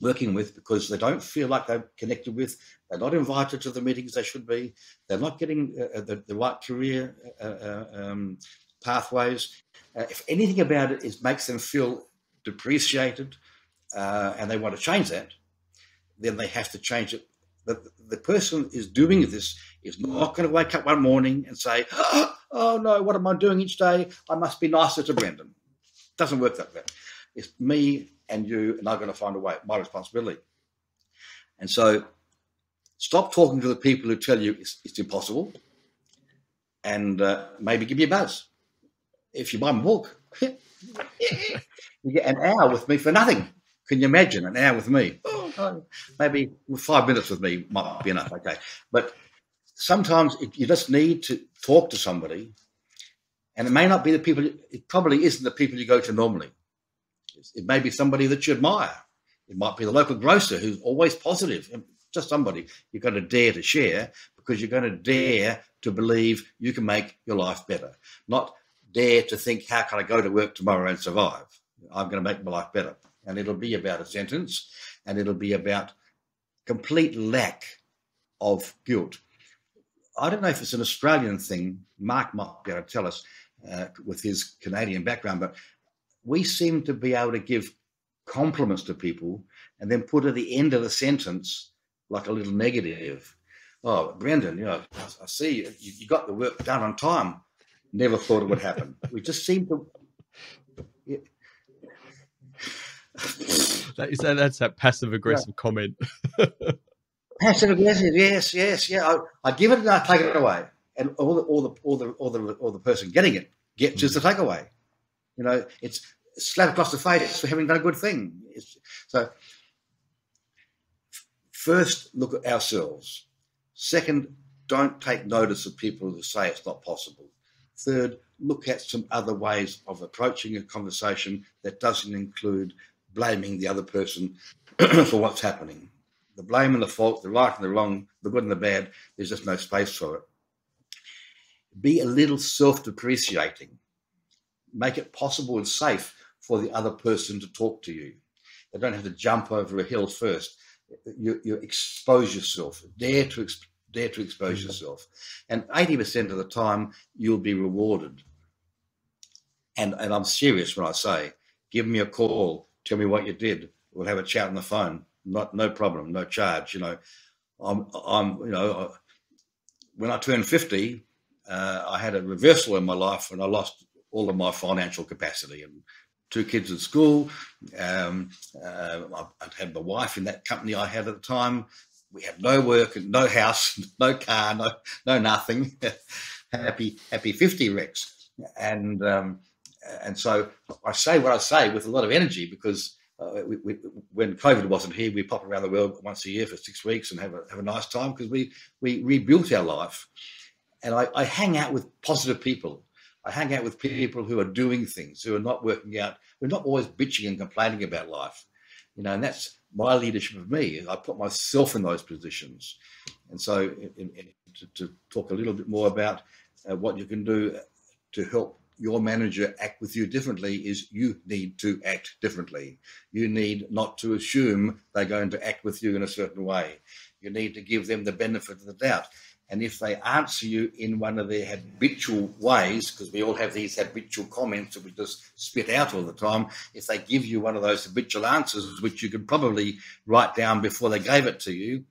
working with because they don't feel like they're connected with, they're not invited to the meetings they should be, they're not getting uh, the, the, right career uh, uh, um, pathways. Uh, if anything about it is makes them feel depreciated uh, and they want to change that, then they have to change it. The, the person is doing this is not going to wake up one morning and say, oh, oh no, what am I doing each day? I must be nicer to Brendan. Doesn't work that way. It's me and you, and I'm going to find a way. My responsibility. And so, stop talking to the people who tell you it's, it's impossible, and uh, maybe give me a buzz. If you buy my book, [LAUGHS] you get an hour with me for nothing. Can you imagine an hour with me? Oh, maybe five minutes with me might be enough. Okay, but sometimes it, you just need to talk to somebody, and it may not be the people. It probably isn't the people you go to normally. It may be somebody that you admire. It might be the local grocer who's always positive. Just somebody you've got to dare to share because you're going to dare to believe you can make your life better, not dare to think, how can I go to work tomorrow and survive? I'm going to make my life better. And it'll be about a sentence and it'll be about complete lack of guilt. I don't know if it's an Australian thing. Mark might be able to tell us uh, with his Canadian background, but we seem to be able to give compliments to people and then put at the end of the sentence like a little negative. Oh, Brendan, you know, I see you, you got the work done on time. Never thought it would happen. we just seem to. [LAUGHS] that is that, that's that passive aggressive yeah. comment. [LAUGHS] Passive aggressive, yes, yes, yeah. I, I give it and I take it away, and all the all the all the all the all the person getting it gets just the mm. takeaway. You know, it's slap across the face for having done a good thing. It's, so, first, look at ourselves. Second, don't take notice of people who say it's not possible. Third, look at some other ways of approaching a conversation that doesn't include blaming the other person [CLEARS THROAT] for what's happening the blame and the fault, the right and the wrong, the good and the bad, there's just no space for it. Be a little self depreciating. Make it possible and safe for the other person to talk to you. They don't have to jump over a hill first. You, you expose yourself. Dare to Dare to expose mm-hmm. yourself. And 80% of the time, you'll be rewarded. And, and I'm serious when I say, give me a call, tell me what you did. We'll have a chat on the phone. Not, no problem, no charge. You know, I'm, I'm you know, when I turned 50, uh, I had a reversal in my life and I lost all of my financial capacity and two kids at school. Um, uh, I, had my wife in that company I had at the time. We had no work and no house, [LAUGHS] no car, no no nothing. [LAUGHS] happy happy fifty Rex, and um, and so I say what I say with a lot of energy because. Uh, we, we, when COVID wasn't here, we pop around the world once a year for six weeks and have a, have a nice time because we, we rebuilt our life. And I, I hang out with positive people I hang out with people who are doing things, who are not working out, who are not always bitching and complaining about life. You know, and that's my leadership of me. I put myself in those positions. And so, in, in, to, to, talk a little bit more about uh, what you can do to help your manager act with you differently is you need to act differently. You need not to assume they're going to act with you in a certain way. You need to give them the benefit of the doubt. And if they answer you in one of their habitual ways, because we all have these habitual comments that we just spit out all the time, if they give you one of those habitual answers, which you could probably write down before they gave it to you,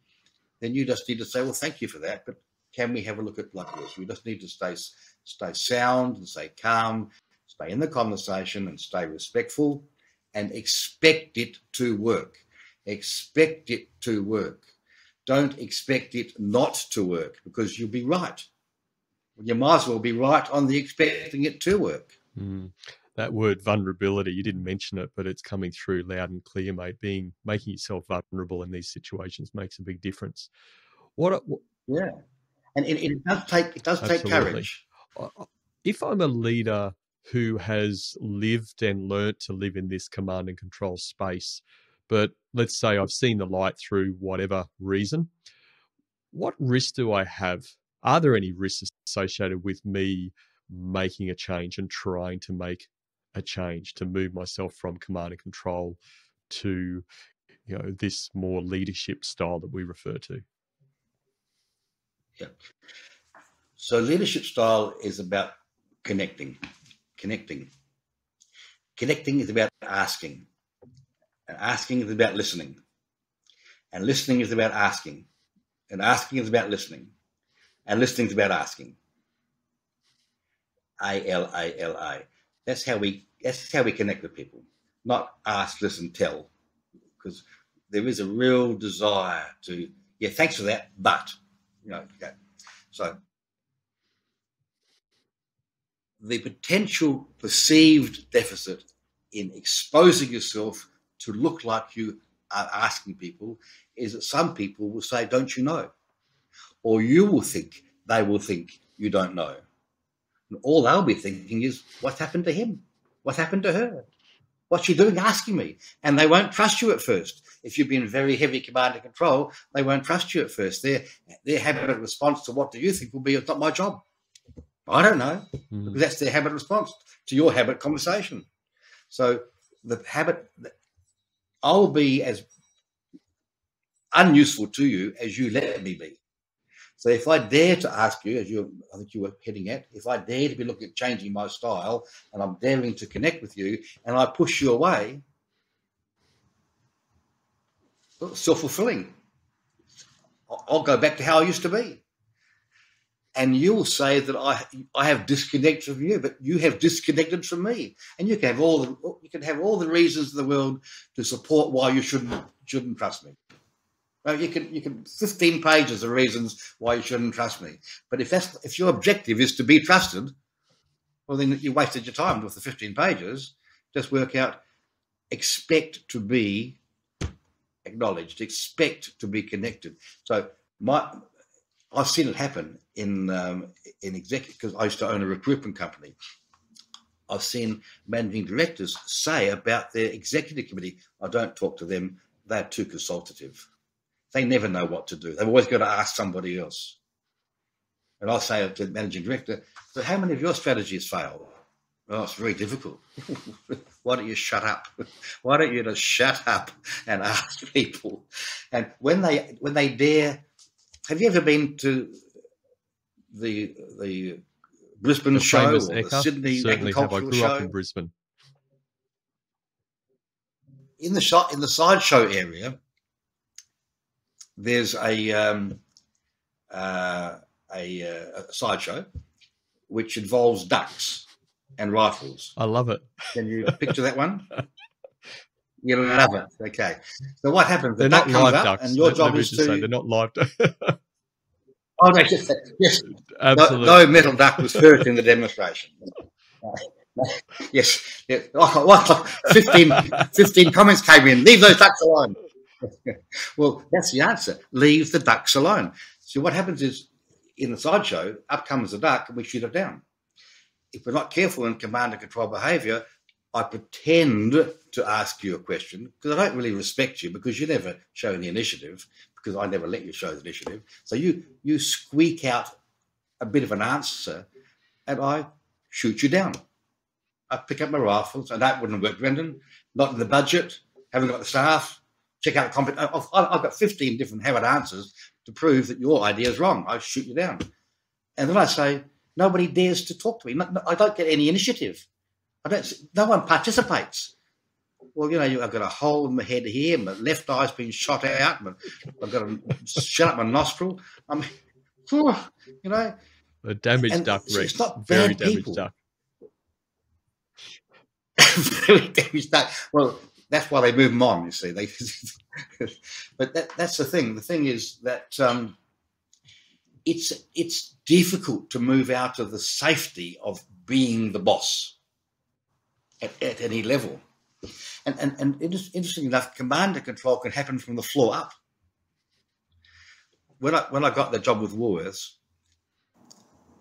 then you just need to say, well, thank you for that, but can we have a look at like this? We just need to stay stay sound and stay calm, stay in the conversation and stay respectful and expect it to work. Expect it to work don't expect it not to work because you'll be right. You might as well be right on the expecting it to work. Mm. That word vulnerability, you didn't mention it, but it's coming through loud and clear, mate. Being making yourself vulnerable in these situations makes a big difference. What? what yeah, and it, it, does take it does absolutely. take courage. If I'm a leader who has lived and learnt to live in this command and control space, but let's say I've seen the light through whatever reason. What risk do I have? Are there any risks associated with me making a change and trying to make a change to move myself from command and control to you know this more leadership style that we refer to? Yeah. So leadership style is about connecting. Connecting. Connecting is about asking. And asking is about listening. And listening is about asking. And asking is about listening. And listening is about asking. A L A L A. That's how we that's how we connect with people. Not ask, listen, tell. Because there is a real desire to, yeah, thanks for that, but you know, okay. so the potential perceived deficit in exposing yourself to look like you are asking people is that some people will say, Don't you know? Or you will think they will think you don't know. And all they'll be thinking is, What happened to him? What happened to her? What's she doing asking me? And they won't trust you at first. If you've been very heavy command and control, they won't trust you at first. Their their habit of response to what do you think will be, it's not my job. I don't know. Mm. Because that's their habit response to your habit conversation. So the habit I'll be as unuseful to you as you let me be. So if I dare to ask you, as you I think you were heading at, if I dare to be looking at changing my style and I'm daring to connect with you and I push you away, well, self-fulfilling. I'll go back to how I used to be and you'll say that I I have disconnected from you, but you have disconnected from me, and you can have all the you can have all the reasons in the world to support why you shouldn't shouldn't trust me. Well, you can you can fifteen pages of reasons why you shouldn't trust me, but if that's if your objective is to be trusted, well then you wasted your time with the fifteen pages. Just work out, expect to be acknowledged, expect to be connected. So my I've seen it happen in um, in executive because I used to own a recruitment company. I've seen managing directors say about their executive committee, I don't talk to them, they're too consultative. They never know what to do. They've always got to ask somebody else. And I say to the managing director, but how many of your strategies fail? Oh, it's very difficult. [LAUGHS] Why don't you shut up? [LAUGHS] Why don't you just shut up and ask people? And when they when they dare have you ever been to the the Brisbane The show or the? Sydney Certainly have. I grew show? up in Brisbane. in the shot in the sideshow area, there's a um, uh, a, uh, a sideshow which involves ducks and rifles. I love it. Can you [LAUGHS] picture that one? You love it. Okay. So what happens? The They're duck not comes live up, ducks. and your Let- job let is just say to. they're not live. ducks. Oh no, yes, yes. No, Absolutely. no metal duck was hurt in the demonstration. [LAUGHS] yes. yes. Oh, what? 15, 15 comments came in. Leave those ducks alone. [LAUGHS] well, that's the answer. Leave the ducks alone. So what happens is, in the sideshow, up comes the duck and we shoot it down. If we're not careful in command and control behaviour, I pretend to ask you a question because I don't really respect you because you never show any initiative because I never let you show the initiative. So you you squeak out a bit of an answer and I shoot you down. I pick up my rifles and that wouldn't work, Brendan. Not in the budget. Haven't got the staff. Check out the comp. I've, I've got 15 different Howard answers to prove that your idea is wrong. I shoot you down. And then I say, nobody dares to talk to me. I don't get any initiative. I don't. No one participates. Well, you know, you- I've got a hole in my head here. My left eye's been shot out. my- I've got a shut up my nostril. I mean, you know, A damaged And duck, it's- Rex. it's not Very damaged people. duck. [LAUGHS] very damaged duck. Well, that's why they move them on. You see, they. [LAUGHS] but that, that's the thing. The thing is that um, it's it's difficult to move out of the safety of being the boss at, at any level. And, and, and inter- interesting enough, command and control can happen from the floor up. When I, when I got the job with Woolworths,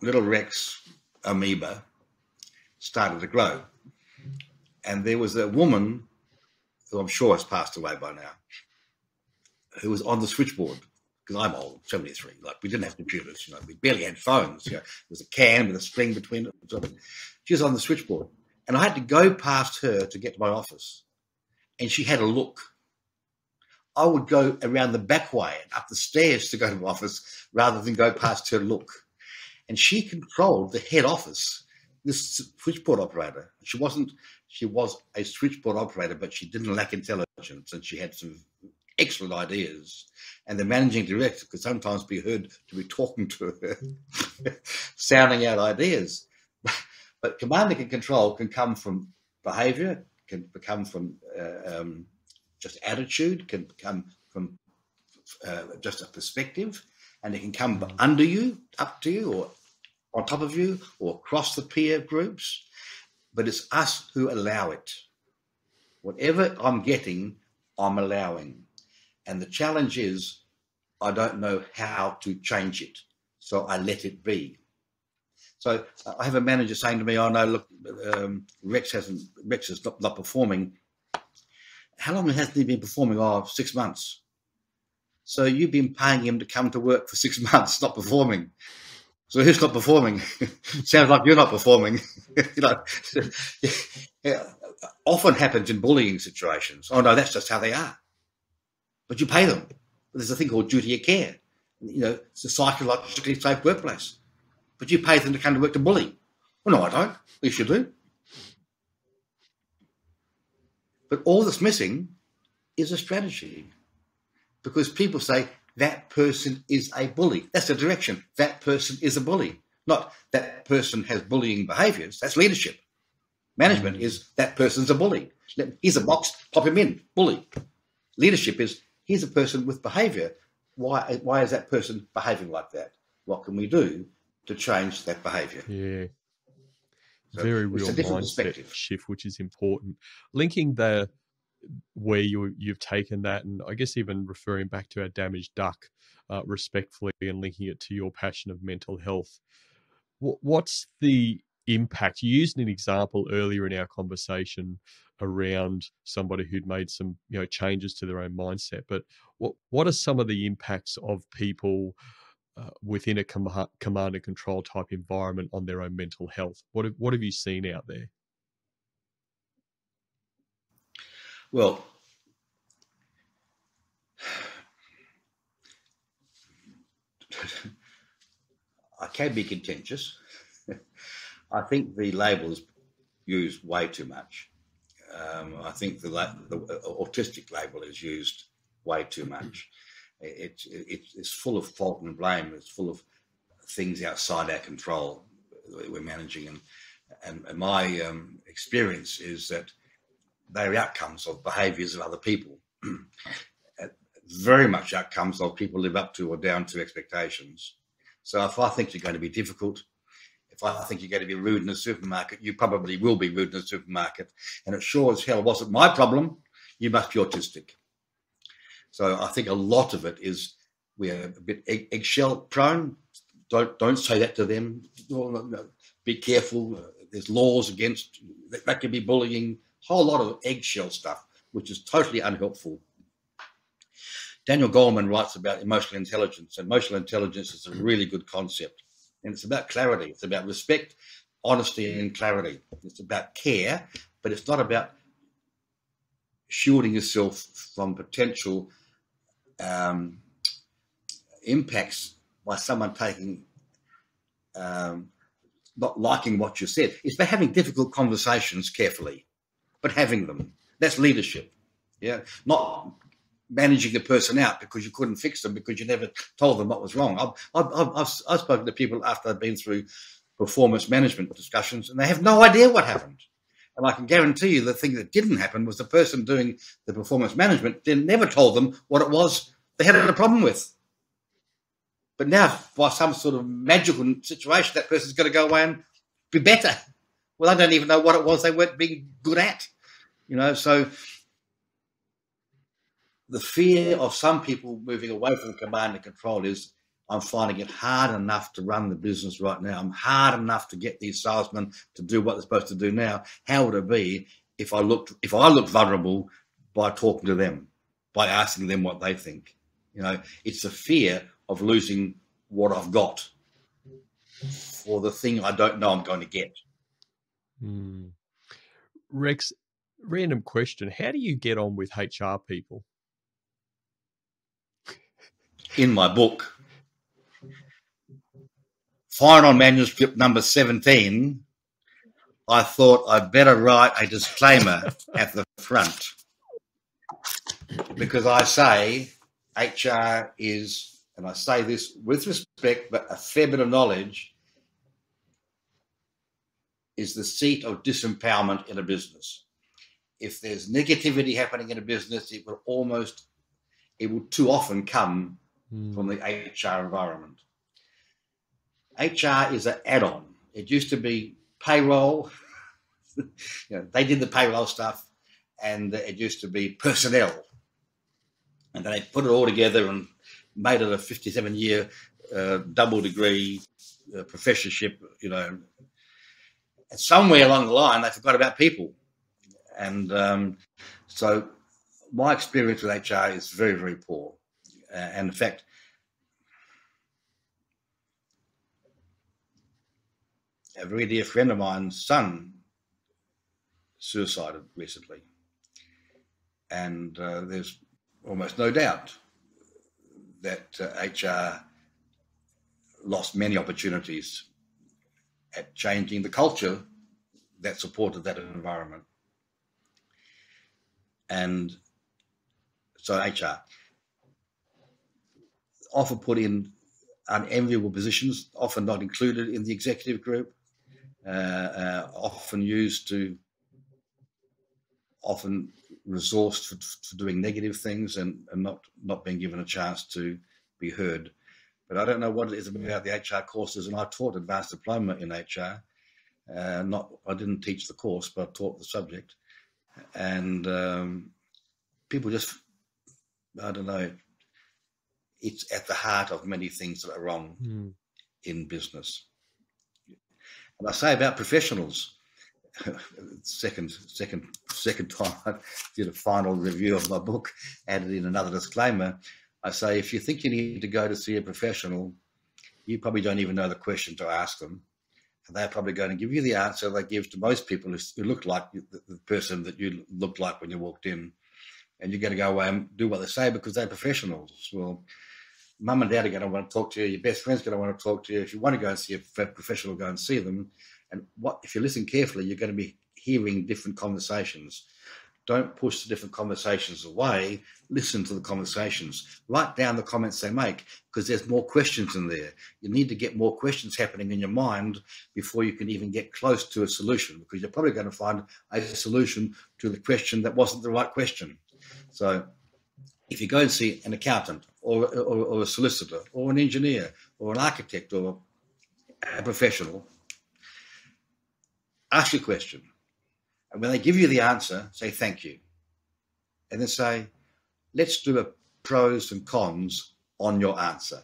little Rex amoeba started to grow. And there was a woman who I'm sure has passed away by now, who was on the switchboard because I'm old, 73. Like we didn't have computers, you know, we barely had phones. You know, there was a can with a string between it. She was on the switchboard, and I had to go past her to get to my office, and she had a look. I would go around the back way and up the stairs to go to my office rather than go past her look. And she controlled the head office, this switchboard operator. She wasn't she was a switchboard operator, but she didn't lack intelligence and she had some excellent ideas. And the managing director could sometimes be heard to be talking to her, [LAUGHS] sounding out ideas. But commanding and control can come from behavior, can become from uh, um, just attitude, can come from uh, just a perspective, and it can come under you, up to you, or on top of you, or across the peer groups but it's us who allow it. Whatever I'm getting, I'm allowing. And the challenge is, I don't know how to change it. So I let it be. So I have a manager saying to me, "Oh no, look, um, Rex hasn't. Rex is not, not performing. How long has he been performing? Oh, six months. So you've been paying him to come to work for six [LAUGHS] months, not performing. So who's not performing? [LAUGHS] Sounds like you're not performing. [LAUGHS] you know, often happens in bullying situations. Oh no, that's just how they are. But you pay them. There's a thing called duty of care. You know, it's a psychologically safe workplace. But you pay them to come to work to bully. Well, no, I don't. You should do. But all that's missing is a strategy. Because people say that person is a bully. That's the direction. That person is a bully. Not that person has bullying behaviors. That's leadership. Management mm. is that person's a bully. Here's a box, pop him in, bully. Leadership is here's a person with behavior. Why, why is that person behaving like that? What can we do to change that behavior? Yeah. So Very real mindset shift, which is important. Linking the where you you've taken that, and I guess even referring back to our damaged duck, uh, respectfully, and linking it to your passion of mental health. What, what's the impact? You used an example earlier in our conversation around somebody who'd made some you know changes to their own mindset, but what what are some of the impacts of people? Uh, within a com- command and control type environment on their own mental health. What have, what have you seen out there? Well, [SIGHS] I can be contentious. [LAUGHS] I think the label is used way too much. Um, I think the, the, autistic label is used way too much. It, it, it's full of fault and blame. It's full of things outside our control that we're managing. And, and, and my um, experience is that they're outcomes of behaviours of other people. [CLEARS THROAT] Very much outcomes of people live up to or down to expectations. So if I think you're going to be difficult, if I think you're going to be rude in a supermarket, you probably will be rude in a supermarket. And it sure as hell wasn't my problem. You must be autistic. So I think a lot of it is we're a bit eggshell prone. Don't don't say that to them. Be careful. Uh, there's laws against that, that can be bullying. Whole lot of eggshell stuff, which is totally unhelpful. Daniel Goleman writes about emotional intelligence. Emotional intelligence is a really good concept. And it's about clarity. It's about respect, honesty, and clarity. It's about care, but it's not about shielding yourself from potential um, impacts by someone taking um, not liking what you said. It's about having difficult conversations carefully, but having them. That's leadership. Yeah, not managing the person out because you couldn't fix them because you never told them what was wrong. I've, I've, I've, I've spoken to people after I've been through performance management discussions and they have no idea what happened. And I can guarantee you the thing that didn't happen was the person doing the performance management then never told them what it was they had a problem with. But now, by some sort of magical situation, that person's going to go away and be better. Well, they don't even know what it was they weren't being good at. You know, so the fear of some people moving away from command and control is I'm finding it hard enough to run the business right now. I'm hard enough to get these salesmen to do what they're supposed to do now. How would it be if I looked if I looked vulnerable by talking to them, by asking them what they think? You know, it's the fear of losing what I've got for the thing I don't know I'm going to get. Mm. Rex, random question: How do you get on with HR people? in my book. Final manuscript number 17, I thought I'd better write a disclaimer [LAUGHS] at the front because I say HR is, and I say this with respect, but a fair bit of knowledge, is the seat of disempowerment in a business. If there's negativity happening in a business, it will almost, it will too often come mm. from the HR environment. HR is an add-on. It used to be payroll. [LAUGHS] you know, they did the payroll stuff, and it used to be personnel. And they put it all together and made it a 57-year uh, double degree uh, professorship. You know, and somewhere along the line they forgot about people, and um, so my experience with HR is very, very poor. Uh, and in fact, a very dear friend of mine's son suicided recently. And uh, there's almost no doubt that uh, HR lost many opportunities at changing the culture that supported that environment. And so HR often put in unenviable positions, often not included in the executive group, often used to, often resourced for, for doing negative things and, and, not, not being given a chance to be heard. But I don't know what it is about the HR courses, and I taught advanced diploma in HR. Uh, not, I didn't teach the course, but I taught the subject, and um, people just, I don't know, it's at the heart of many things that are wrong mm. in business. And I say about professionals, [LAUGHS] second, second, second time [LAUGHS] I did a final review of my book, added in another disclaimer. I say if you think you need to go to see a professional, you probably don't even know the question to ask them. And they're probably going to give you the answer they give to most people who look like the, person that you looked like when you walked in. And you're going to go away and do what they say because they're professionals. Well, mum and dad are going to want to talk to you. Your best friend's going to want to talk to you. If you want to go and see a professional, go and see them. And what if you listen carefully, you're going to be hearing different conversations. Don't push the different conversations away. Listen to the conversations. Write down the comments they make because there's more questions in there. You need to get more questions happening in your mind before you can even get close to a solution because you're probably going to find a solution to the question that wasn't the right question. So if you go and see an accountant or, or, or a solicitor or an engineer or an architect or a professional, ask your question. And when they give you the answer, say thank you. And then say, let's do a pros and cons on your answer.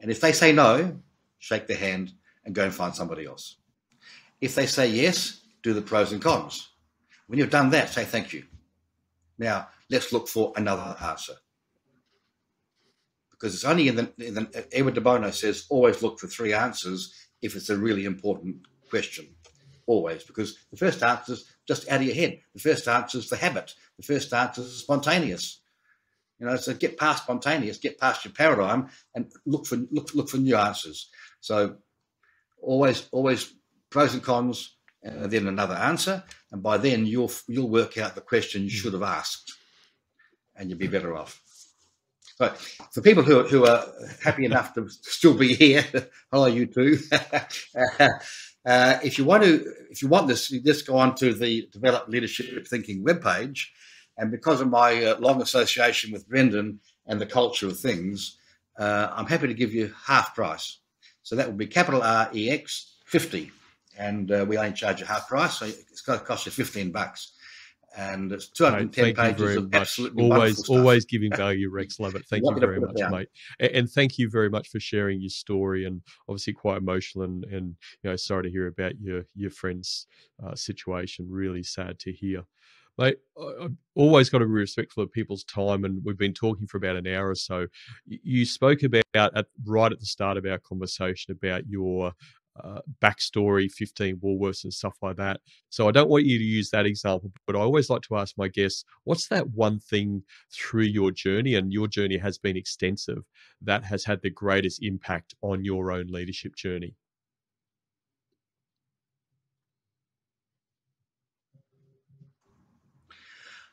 And if they say no, shake their hand and go and find somebody else. If they say yes, do the pros and cons. When you've done that, say thank you. Now, let's look for another answer. Because it's only in the, in the Edward de Bono says, always look for three answers if it's a really important question. Always. Because the first answer is just out of your head. The first answer is the habit. The first answer is spontaneous. You know, so get past spontaneous, get past your paradigm, and look for look look for new answers. So always always pros and cons, and then another answer, and by then you'll you'll work out the question you should have asked and you'd be better off. But for people who, who are happy enough to still be here, [LAUGHS] hello, you too. [LAUGHS] uh, if you want to, if you want this, you just go on to the Develop Leadership Thinking webpage, and because of my uh, long association with Brendan and the culture of things, uh, I'm happy to give you half price. So that will be capital R E X fifty, and uh, we only charge you half price, so it's going to cost you fifteen bucks and it's 210 mate, pages of much. absolutely always always giving value rex. Love it. Thank you very much mate. And, and, thank you very much for sharing your story and obviously quite emotional and and you know sorry to hear about your your friend's uh, situation. Really sad to hear. Mate, I've always got to be respectful of people's time, and we've been talking for about an hour or so. You spoke about at right at the start of our conversation about your uh, backstory, 15 Woolworths and stuff like that. So I don't want you to use that example, but I always like to ask my guests, what's that one thing through your journey, and your journey has been extensive, that has had the greatest impact on your own leadership journey?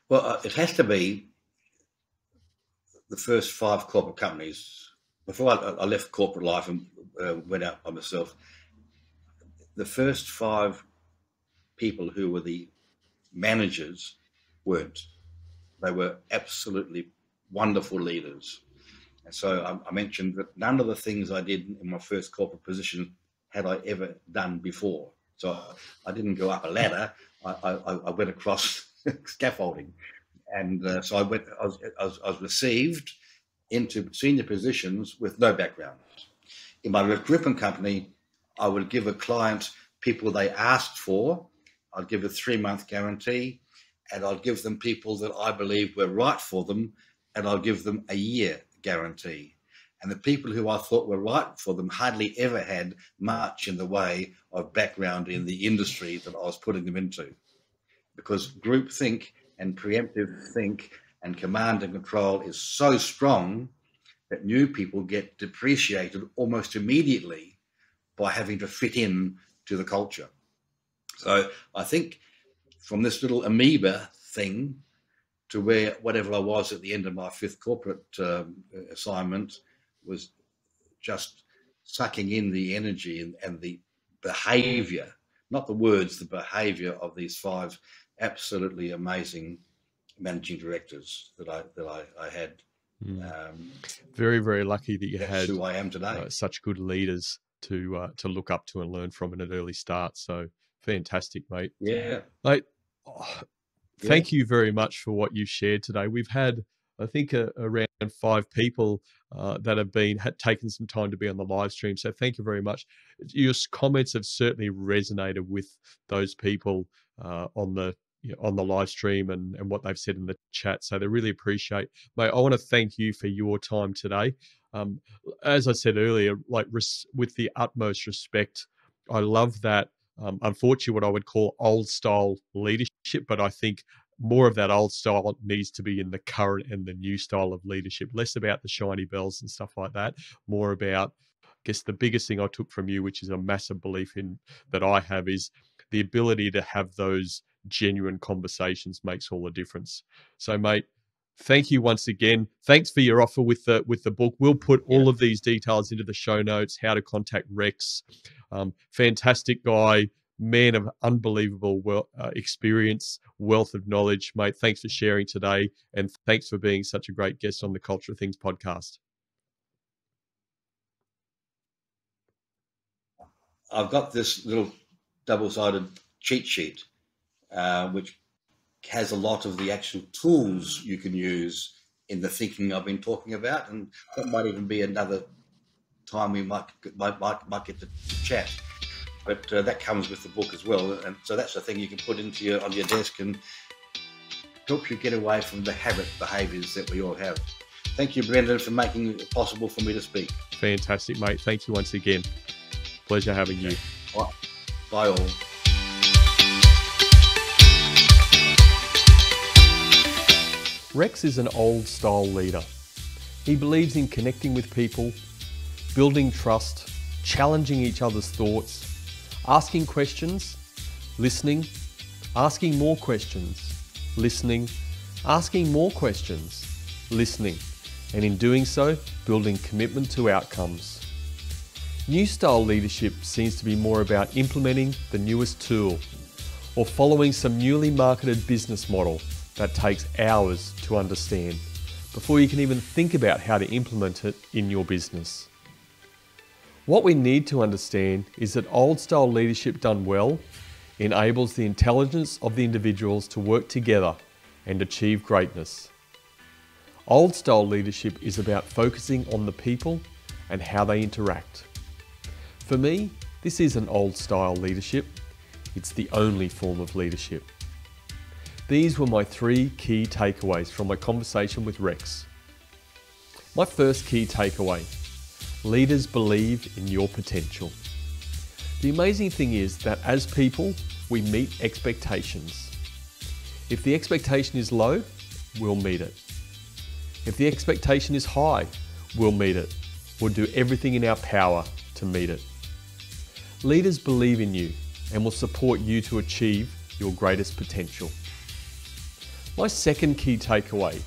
Well, uh, it has to be the first five corporate companies. Before I, I left corporate life and uh, went out by myself, the first five people who were the managers weren't. They were absolutely wonderful leaders. And so I, I, mentioned that none of the things I did in my first corporate position had I ever done before. So I didn't go up a ladder. I, I, I went across [LAUGHS] scaffolding, and uh, so I went. I was, I was, I was received into senior positions with no background. In my recruitment company, I would give a client people they asked for. I'd give a three month guarantee, and I'd give them people that I believe were right for them, and I'll give them a year guarantee. And the people who I thought were right for them hardly ever had much in the way of background in the industry that I was putting them into. Because group think and preemptive think and command and control is so strong that new people get depreciated almost immediately by having to fit in to the culture. So I think from this little amoeba thing to where whatever I was at the end of my fifth corporate um, assignment was just sucking in the energy and, and the behavior, not the words, the behavior of these five absolutely amazing managing directors that I that I, I had. Mm. Um, very very lucky that you had who I am today. Uh, such good leaders to uh, to look up to and learn from at an early start. So fantastic, mate. Yeah, mate. Oh, thank yeah. you very much for what you shared today. We've had, I think, uh, around five people uh, that have been had taken some time to be on the live stream. So thank you very much. Your comments have certainly resonated with those people uh, on the on the live stream and, and what they've said in the chat. So they really appreciate. Mate, I want to thank you for your time today. Um, as I said earlier, like res- with the utmost respect, I love that. Um, unfortunately, what I would call old style leadership, but I think more of that old style needs to be in the current and the new style of leadership, less about the shiny bells and stuff like that, more about I guess the biggest thing I took from you, which is a massive belief in that I have, is the ability to have those genuine conversations makes all the difference. So, mate, thank you once again. Thanks for your offer with the with the book. We'll put all of these details into the show notes. How to contact Rex. Um, fantastic guy, man of unbelievable well, uh, experience, wealth of knowledge, mate. Thanks for sharing today, and thanks for being such a great guest on the Culture of Things podcast. I've got this little double-sided cheat sheet, uh, which has a lot of the actual tools you can use in the thinking I've been talking about, and that might even be another time we might might might, might get to chat. But uh, that comes with the book as well, and so that's the thing you can put into your on your desk and help you get away from the habit behaviours that we all have. Thank you, Brendan, for making it possible for me to speak. Fantastic, mate. Thank you once again. Pleasure having you. Bye, Bye all. Rex is an old style leader. He believes in connecting with people, building trust, challenging each other's thoughts, asking questions, listening, asking more questions, listening, asking more questions, listening, and in doing so, building commitment to outcomes. New style leadership seems to be more about implementing the newest tool or following some newly marketed business model that takes hours to understand before you can even think about how to implement it in your business. What we need to understand is that old style leadership done well enables the intelligence of the individuals to work together and achieve greatness. Old style leadership is about focusing on the people and how they interact. For me, this is an old style leadership, it's the only form of leadership. These were my three key takeaways from my conversation with Rex. My first key takeaway leaders believe in your potential. The amazing thing is that as people, we meet expectations. If the expectation is low, we'll meet it. If the expectation is high, we'll meet it. We'll do everything in our power to meet it. Leaders believe in you and will support you to achieve your greatest potential. My second key takeaway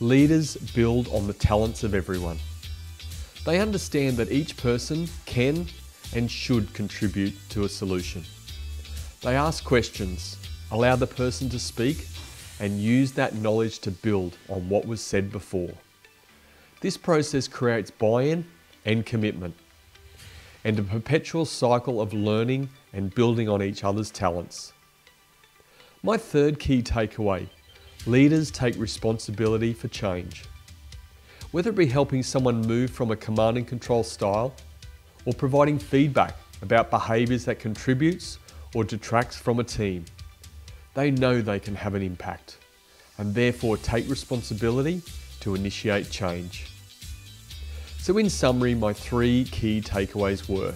leaders build on the talents of everyone. They understand that each person can and should contribute to a solution. They ask questions, allow the person to speak, and use that knowledge to build on what was said before. This process creates buy in and commitment, and a perpetual cycle of learning and building on each other's talents. My third key takeaway Leaders take responsibility for change. Whether it be helping someone move from a command and control style or providing feedback about behaviours that contributes or detracts from a team, they know they can have an impact and therefore take responsibility to initiate change. So, in summary, my three key takeaways were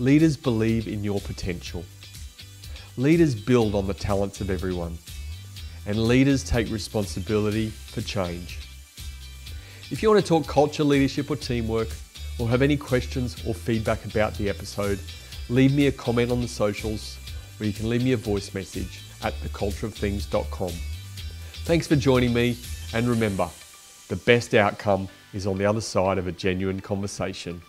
leaders believe in your potential, leaders build on the talents of everyone and leaders take responsibility for change. If you want to talk culture, leadership, or teamwork, or have any questions or feedback about the episode, leave me a comment on the socials, or you can leave me a voice message at thecultureofthings.com. Thanks for joining me, and remember, the best outcome is on the other side of a genuine conversation.